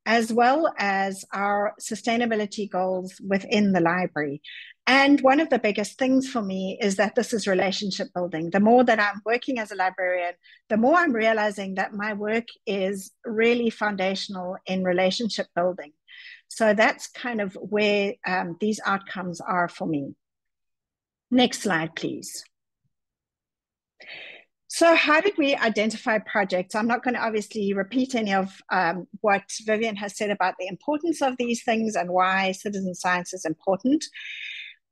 as well as our sustainability goals within the library. And one of the biggest things for me is that this is relationship building. The more that I'm working as a librarian, the more I'm realizing that my work is really foundational in relationship building. So that's kind of where um, these outcomes are for me. Next slide, please. So how did we identify projects? I'm not going to obviously repeat any of um, what Vivienne has said about the importance of these things and why citizen science is important.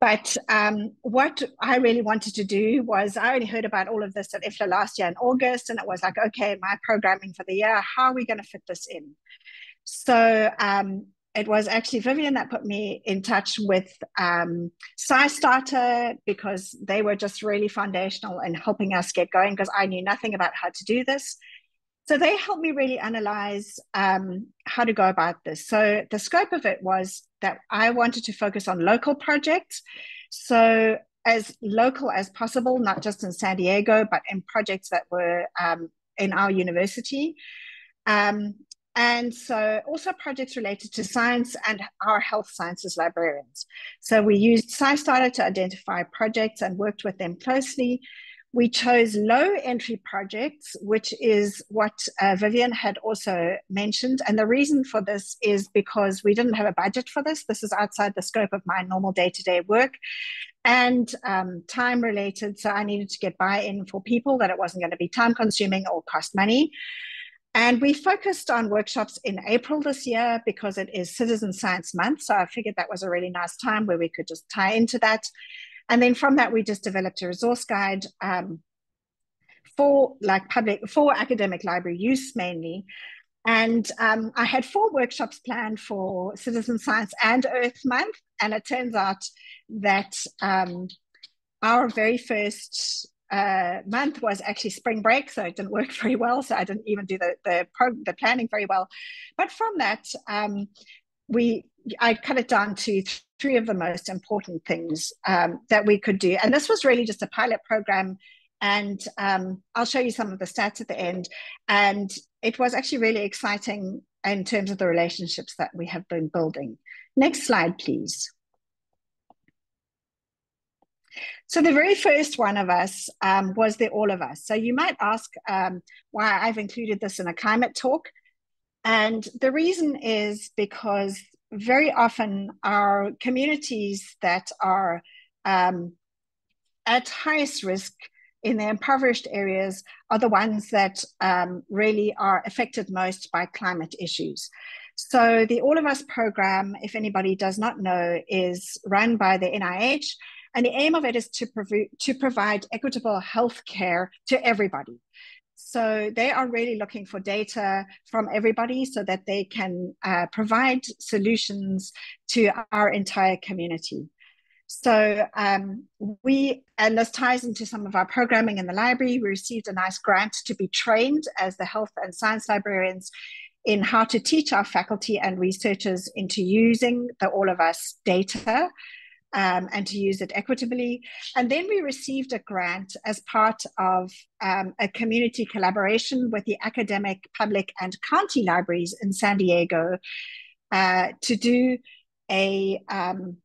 But um, what I really wanted to do was I only heard about all of this at IFLA last year in August, and it was like, okay, my programming for the year, how are we going to fit this in? So um, it was actually Vivienne that put me in touch with um, SciStarter because they were just really foundational in helping us get going because I knew nothing about how to do this. So they helped me really analyze um, how to go about this. So the scope of it was that I wanted to focus on local projects. So as local as possible, not just in San Diego, but in projects that were um, in our university. Um, and so also projects related to science and our health sciences librarians. So we used SciStarter to identify projects and worked with them closely. We chose low entry projects, which is what uh, Vivienne had also mentioned. And the reason for this is because we didn't have a budget for this. This is outside the scope of my normal day to day work and um, time related. So I needed to get buy in for people that it wasn't going to be time consuming or cost money. And we focused on workshops in April this year because it is Citizen Science Month. So I figured that was a really nice time where we could just tie into that. And then from that, we just developed a resource guide um, for like public, for academic library use mainly. And um, I had four workshops planned for Citizen Science and Earth Month. And it turns out that um, our very first uh, month was actually spring break, so it didn't work very well. So I didn't even do the the, the planning very well. But from that, um, we I cut it down to three of the most important things um, that we could do, and this was really just a pilot program. And um, I'll show you some of the stats at the end. And it was actually really exciting in terms of the relationships that we have been building. Next slide, please. So the very first one of us um, was the all of us. So you might ask um, why I've included this in a climate talk. And the reason is because very often our communities that are um, at highest risk in the impoverished areas are the ones that um, really are affected most by climate issues. So the All of Us program, if anybody does not know, is run by the NIH and the aim of it is to, prov- to provide equitable health care to everybody. So they are really looking for data from everybody so that they can uh, provide solutions to our entire community. So um, we, and this ties into some of our programming in the library, we received a nice grant to be trained as the health and science librarians in how to teach our faculty and researchers into using the All of Us data um, and to use it equitably. And then we received a grant as part of um, a community collaboration with the academic, public, and county libraries in San Diego uh, to do a um,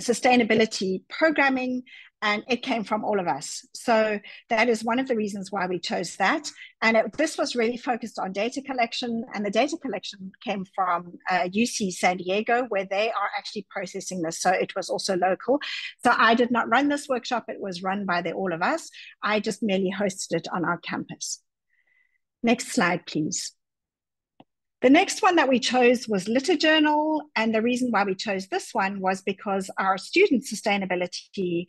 sustainability programming and it came from all of us. So that is one of the reasons why we chose that. And it, this was really focused on data collection, and the data collection came from uh, UC San Diego, where they are actually processing this. So it was also local. So I did not run this workshop; it was run by the all of us. I just merely hosted it on our campus. Next slide, please. The next one that we chose was Litter Journal. And the reason why we chose this one was because our student sustainability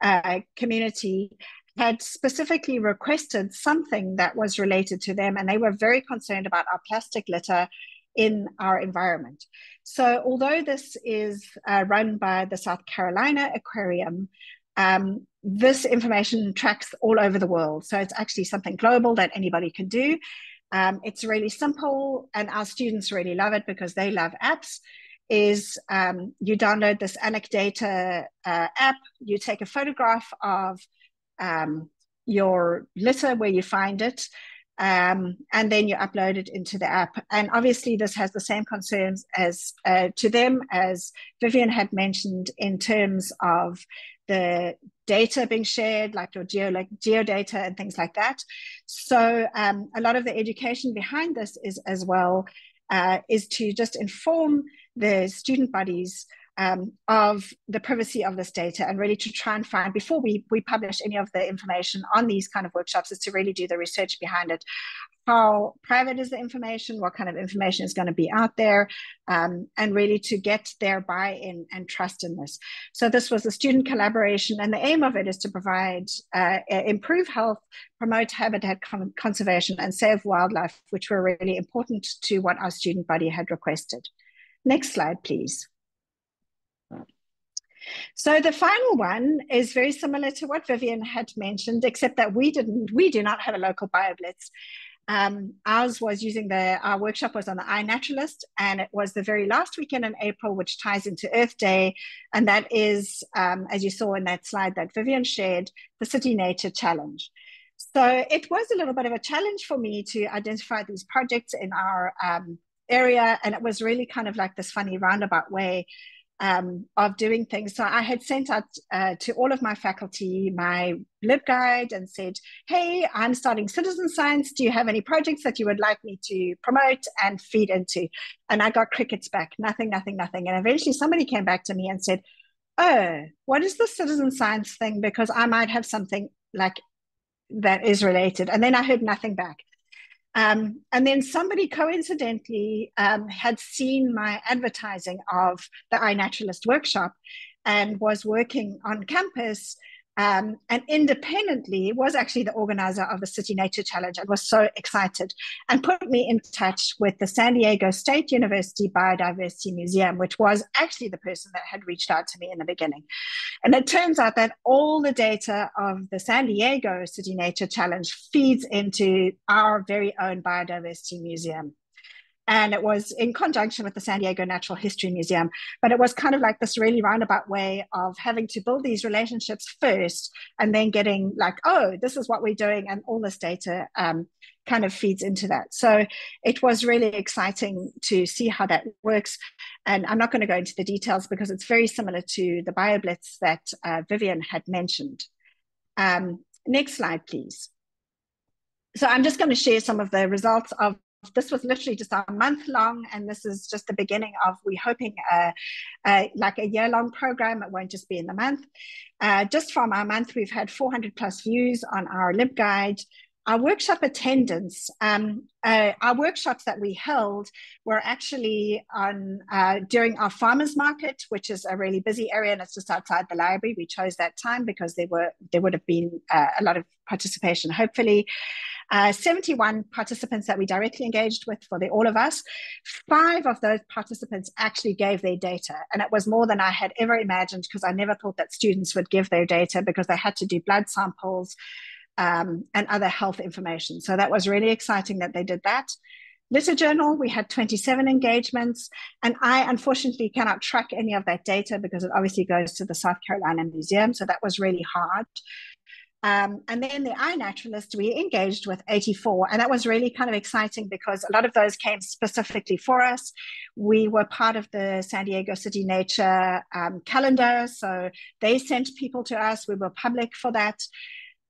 uh, community had specifically requested something that was related to them. And they were very concerned about our plastic litter in our environment. So although this is uh, run by the South Carolina Aquarium, um, this information tracks all over the world. So it's actually something global that anybody can do. Um, it's really simple, and our students really love it because they love apps. Is um, you download this Anecdata uh, app, you take a photograph of um, your litter where you find it, um, and then you upload it into the app. And obviously, this has the same concerns as uh, to them as Vivienne had mentioned in terms of the data being shared, like your geo like geodata and things like that. So um, a lot of the education behind this is as well uh, is to just inform the student bodies um, of the privacy of this data and really to try and find before we we publish any of the information on these kind of workshops is to really do the research behind it how private is the information, what kind of information is going to be out there, um, and really to get their buy-in and trust in this. So this was a student collaboration, and the aim of it is to provide, uh, improve health, promote habitat conservation, and save wildlife, which were really important to what our student body had requested. Next slide, please. So the final one is very similar to what Vivienne had mentioned, except that we didn't, we do not have a local BioBlitz. Um, ours was using the, our workshop was on the iNaturalist, and it was the very last weekend in April, which ties into Earth Day. And that is, um, as you saw in that slide that Vivienne shared, the City Nature Challenge. So it was a little bit of a challenge for me to identify these projects in our um, area. And it was really kind of like this funny roundabout way um, of doing things. So I had sent out uh, to all of my faculty my LibGuide and said, hey, I'm starting citizen science. Do you have any projects that you would like me to promote and feed into? And I got crickets back, nothing, nothing, nothing. And eventually somebody came back to me and said, oh, what is the citizen science thing? Because I might have something like that is related. And then I heard nothing back. Um, and then somebody coincidentally um, had seen my advertising of the iNaturalist workshop and was working on campus um, and independently was actually the organizer of the City Nature Challenge and was so excited and put me in touch with the San Diego State University Biodiversity Museum, which was actually the person that had reached out to me in the beginning. And it turns out that all the data of the San Diego City Nature Challenge feeds into our very own Biodiversity Museum and it was in conjunction with the San Diego Natural History Museum. But it was kind of like this really roundabout way of having to build these relationships first and then getting like, oh, this is what we're doing, and all this data um, kind of feeds into that. So it was really exciting to see how that works. And I'm not going to go into the details because it's very similar to the BioBlitz that uh, Vivienne had mentioned. Um, next slide, please. So I'm just going to share some of the results of this was literally just a month long, and this is just the beginning of we hoping a, a like a year long program. It won't just be in the month. Uh, just from our month, we've had 400 plus views on our LibGuide. Our workshop attendance, um, uh, our workshops that we held were actually on uh, during our farmers market, which is a really busy area and it's just outside the library. We chose that time because there were there would have been uh, a lot of participation, hopefully. Uh, 71 participants that we directly engaged with for the all of us. Five of those participants actually gave their data, and it was more than I had ever imagined because I never thought that students would give their data because they had to do blood samples um, and other health information. So that was really exciting that they did that. Litter Journal, we had 27 engagements, and I unfortunately cannot track any of that data because it obviously goes to the South Carolina Museum, so that was really hard. Um, and then the iNaturalist, we engaged with 84, and that was really kind of exciting because a lot of those came specifically for us. We were part of the San Diego City Nature um, calendar, so they sent people to us. We were public for that.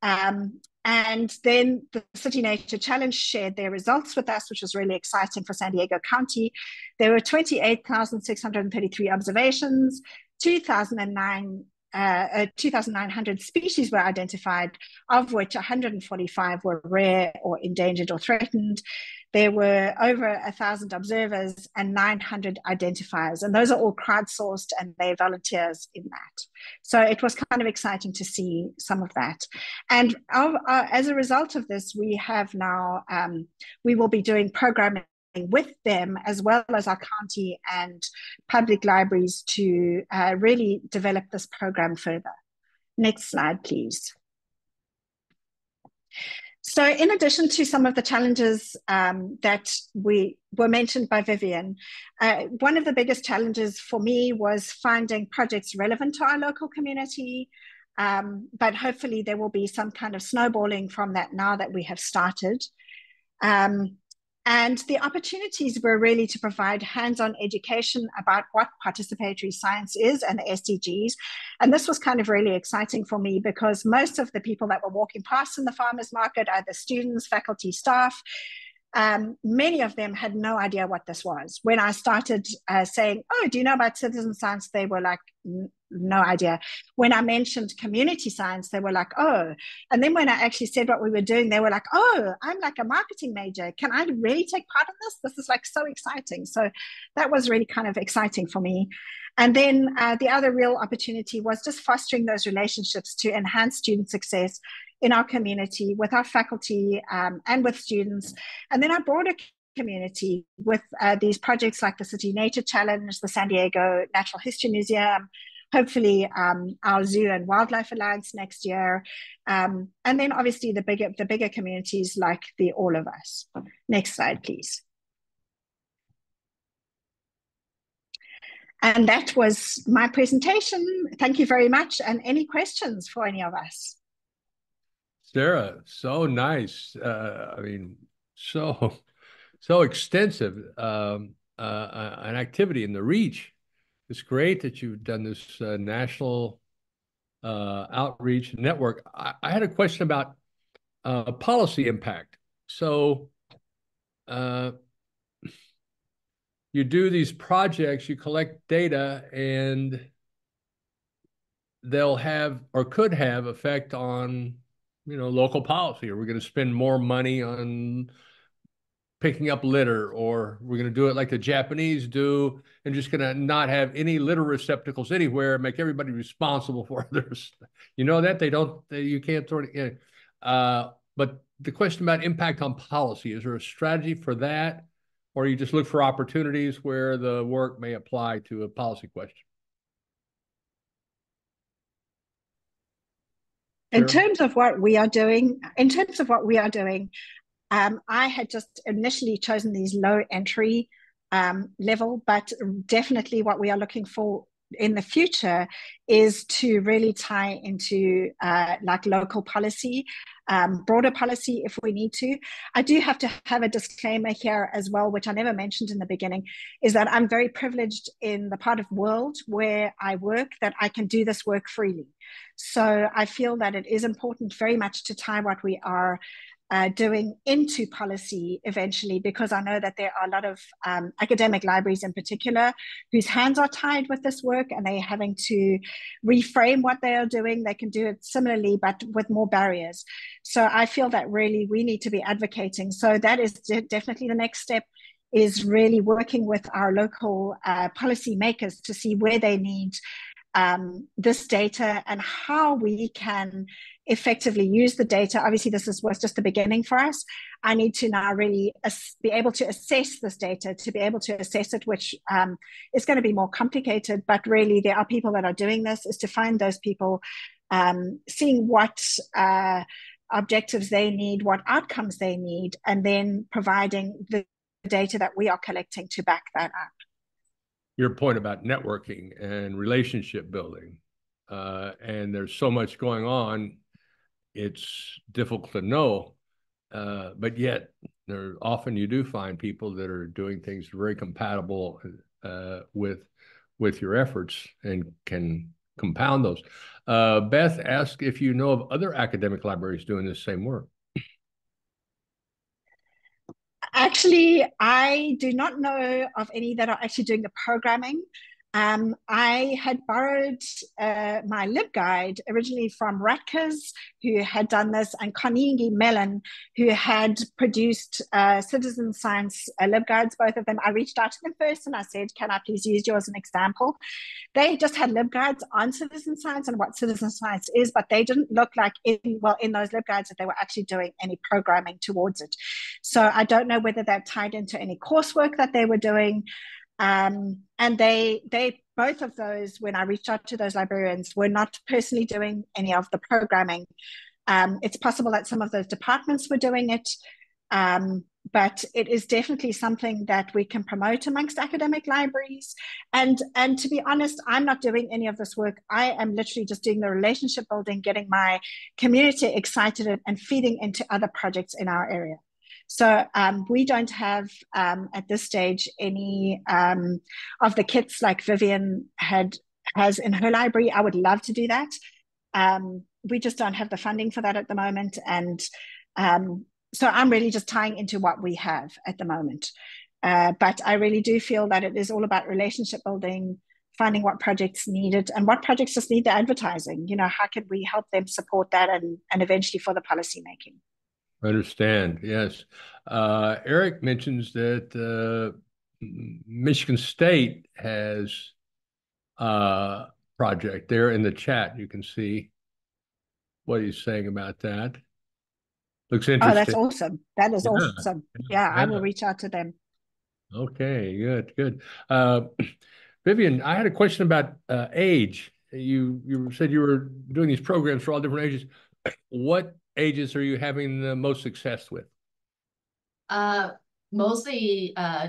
Um, and then the City Nature Challenge shared their results with us, which was really exciting for San Diego County. There were 28,633 observations, 2009 uh, 2,900 species were identified, of which 145 were rare or endangered or threatened. There were over a thousand observers and 900 identifiers, and those are all crowdsourced and they're volunteers in that. So it was kind of exciting to see some of that. And our, our, as a result of this, we have now, um, we will be doing programming with them as well as our county and public libraries to uh, really develop this program further. Next slide, please. So in addition to some of the challenges um, that we were mentioned by Vivienne, uh, one of the biggest challenges for me was finding projects relevant to our local community, um, but hopefully there will be some kind of snowballing from that now that we have started. Um, and the opportunities were really to provide hands on education about what participatory science is and the SDGs. And this was kind of really exciting for me because most of the people that were walking past in the farmers market, are the students, faculty, staff, um, many of them had no idea what this was. When I started uh, saying, Oh, do you know about citizen science? They were like, No idea. When I mentioned community science, they were like, Oh. And then when I actually said what we were doing, they were like, Oh, I'm like a marketing major. Can I really take part in this? This is like so exciting. So that was really kind of exciting for me. And then uh, the other real opportunity was just fostering those relationships to enhance student success in our community with our faculty um, and with students, and then our broader community with uh, these projects like the City Nature Challenge, the San Diego Natural History Museum, hopefully um, our Zoo and Wildlife Alliance next year, um, and then obviously the bigger the bigger communities like the All of Us. Next slide, please. And that was my presentation. Thank you very much. And any questions for any of us?
Sarah, so nice. Uh, I mean, so so extensive um, uh, uh, an activity in the reach. It's great that you've done this uh, national uh, outreach network. I, I, had a question about uh, policy impact. So you do these projects, you collect data, and they'll have or could have effect on you know, local policy? Are we going to spend more money on picking up litter, or we're going to do it like the Japanese do and just going to not have any litter receptacles anywhere, make everybody responsible for others? You know that they don't, they, you can't throw it. in. Uh, but the question about impact on policy is there a strategy for that, or you just look for opportunities where the work may apply to a policy question?
In terms of what we are doing, in terms of what we are doing, um, I had just initially chosen these low entry um, level, but definitely what we are looking for in the future is to really tie into uh, like local policy, um, broader policy if we need to. I do have to have a disclaimer here as well, which I never mentioned in the beginning, is that I'm very privileged in the part of world where I work that I can do this work freely. So I feel that it is important very much to tie what we are uh, doing into policy eventually, because I know that there are a lot of um, academic libraries in particular whose hands are tied with this work and they're having to reframe what they are doing. They can do it similarly, but with more barriers. So I feel that really we need to be advocating. So that is de definitely the next step is really working with our local uh, policy makers to see where they need um, this data and how we can effectively use the data. Obviously, this is, was just the beginning for us. I need to now really be able to assess this data, to be able to assess it, which um, is going to be more complicated. But really, there are people that are doing this, is to find those people, um, seeing what uh, objectives they need, what outcomes they need, and then providing the data that we are collecting to back that up
your point about networking and relationship building. Uh, and there's so much going on it's difficult to know. Uh, but yet, there often you do find people that are doing things very compatible uh, with with your efforts and can compound those. Uh, Beth asked if you know of other academic libraries doing this same work.
Actually, I do not know of any that are actually doing the programming. Um, I had borrowed uh, my LibGuide originally from Rutgers, who had done this, and Carnegie Mellon, who had produced uh, citizen science uh, LibGuides, both of them. I reached out to them first and I said, Can I please use you as an example? They just had LibGuides on citizen science and what citizen science is, but they didn't look like, in, well, in those LibGuides that they were actually doing any programming towards it. So I don't know whether that tied into any coursework that they were doing. Um, and they they both of those when I reached out to those librarians were not personally doing any of the programming. Um, it's possible that some of those departments were doing it, um, but it is definitely something that we can promote amongst academic libraries. And and to be honest, I'm not doing any of this work. I am literally just doing the relationship building, getting my community excited and feeding into other projects in our area. So um, we don't have um, at this stage any um, of the kits like Vivienne had has in her library. I would love to do that. Um, we just don't have the funding for that at the moment, and um, so I'm really just tying into what we have at the moment. Uh, but I really do feel that it is all about relationship building, finding what projects needed and what projects just need the advertising. You know, how can we help them support that and and eventually for the policy making.
Understand, yes. Uh, Eric mentions that uh, Michigan State has a project there in the chat. You can see what he's saying about that. Looks interesting.
Oh, that's awesome. That is yeah. awesome. Yeah, yeah, I will reach out to them.
Okay, good, good. Uh, Vivienne, I had a question about uh, age. You you said you were doing these programs for all different ages. What ages are you having the most success with?
Uh, mostly uh,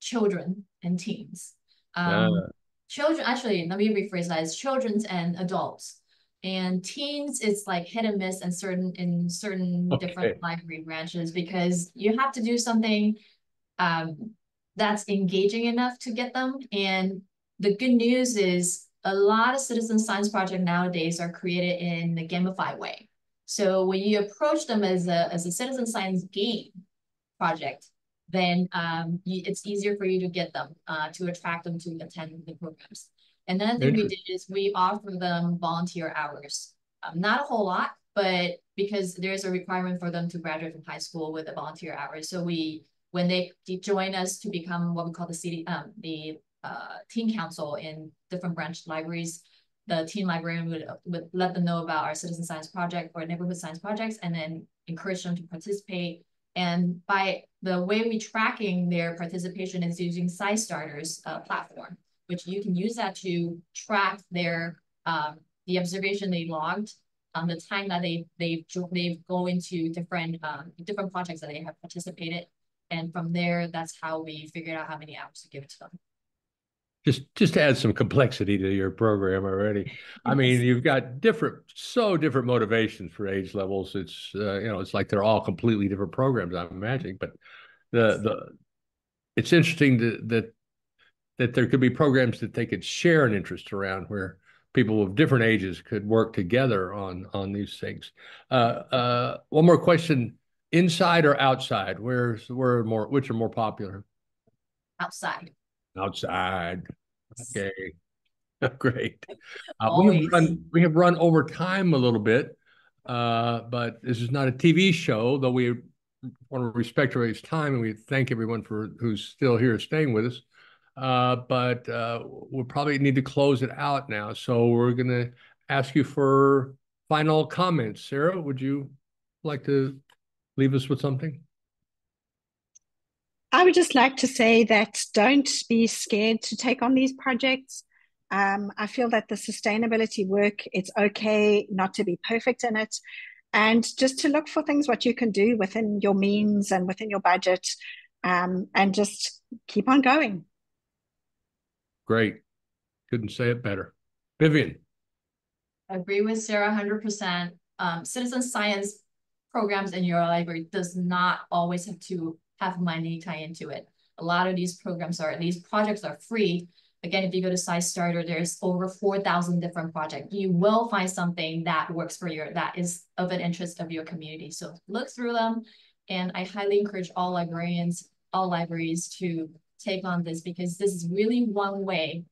children and teens. Um, uh. Children, actually, let me rephrase that: it's children and adults. And teens, it's like hit and miss in certain in certain okay. different library branches because you have to do something um, that's engaging enough to get them. And the good news is a lot of citizen science projects nowadays are created in the gamified way. So when you approach them as a, as a citizen science game project, then um, you, it's easier for you to get them, uh, to attract them to attend the programs. And then the thing we did is we offer them volunteer hours. Um, not a whole lot, but because there's a requirement for them to graduate from high school with a volunteer hours. So we, when they join us to become what we call the city, um, the uh, teen council in different branch libraries, the teen librarian would, would let them know about our citizen science project or neighborhood science projects and then encourage them to participate. And by the way we tracking their participation is using SciStarters uh, platform, which you can use that to track their um, the observation they logged on the time that they they they go into different um, different projects that they have participated, and from there, that's how we figured out how many hours to give to them
just just add some complexity to your program already. I mean, you've got different, so different motivations for age levels. It's uh, you know, it's like they're all completely different programs. I'm imagining, but the the it's interesting to, that that there could be programs that they could share an interest around where people of different ages could work together on on these things. Uh, uh, one more question: inside or outside? Where's where more? Which are more popular?
Outside.
Outside. Okay. Great. Uh, we have run we have run over time a little bit, uh, but this is not a TV show, though we want to respect everybody's time and we thank everyone for who's still here staying with us. Uh, but uh, we'll probably need to close it out now. So we're going to ask you for final comments. Sarah, would you like to leave us with something?
I would just like to say that don't be scared to take on these projects. Um, I feel that the sustainability work, it's okay not to be perfect in it. And just to look for things what you can do within your means and within your budget um, and just keep on going.
Great. Couldn't say it better. Vivienne.
I agree with Sarah 100%. um, citizen science programs in your library does not always have to have money tie into it. A lot of these programs are, these projects are free. Again, if you go to SciStarter, there's over 4,000 different projects. You will find something that works for your, that is of an interest of your community. So look through them. And I highly encourage all librarians, all libraries to take on this because this is really one way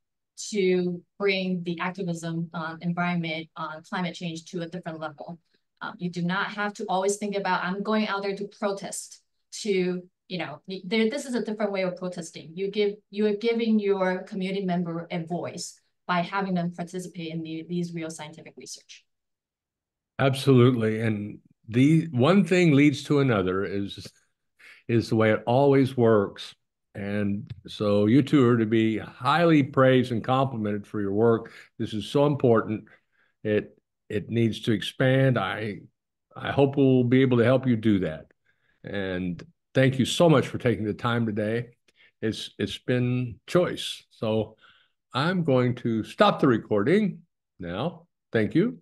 to bring the activism on environment, on climate change to a different level. Um, you do not have to always think about, I'm going out there to protest, to, you know, there, this is a different way of protesting. You give, you are giving your community member a voice by having them participate in the, these real scientific research.
Absolutely. And the one thing leads to another is is the way it always works. And so you two are to be highly praised and complimented for your work. This is so important. It it needs to expand. I I hope we'll be able to help you do that. And thank you so much for taking the time today. It's it's been choice. So I'm going to stop the recording now. Thank you.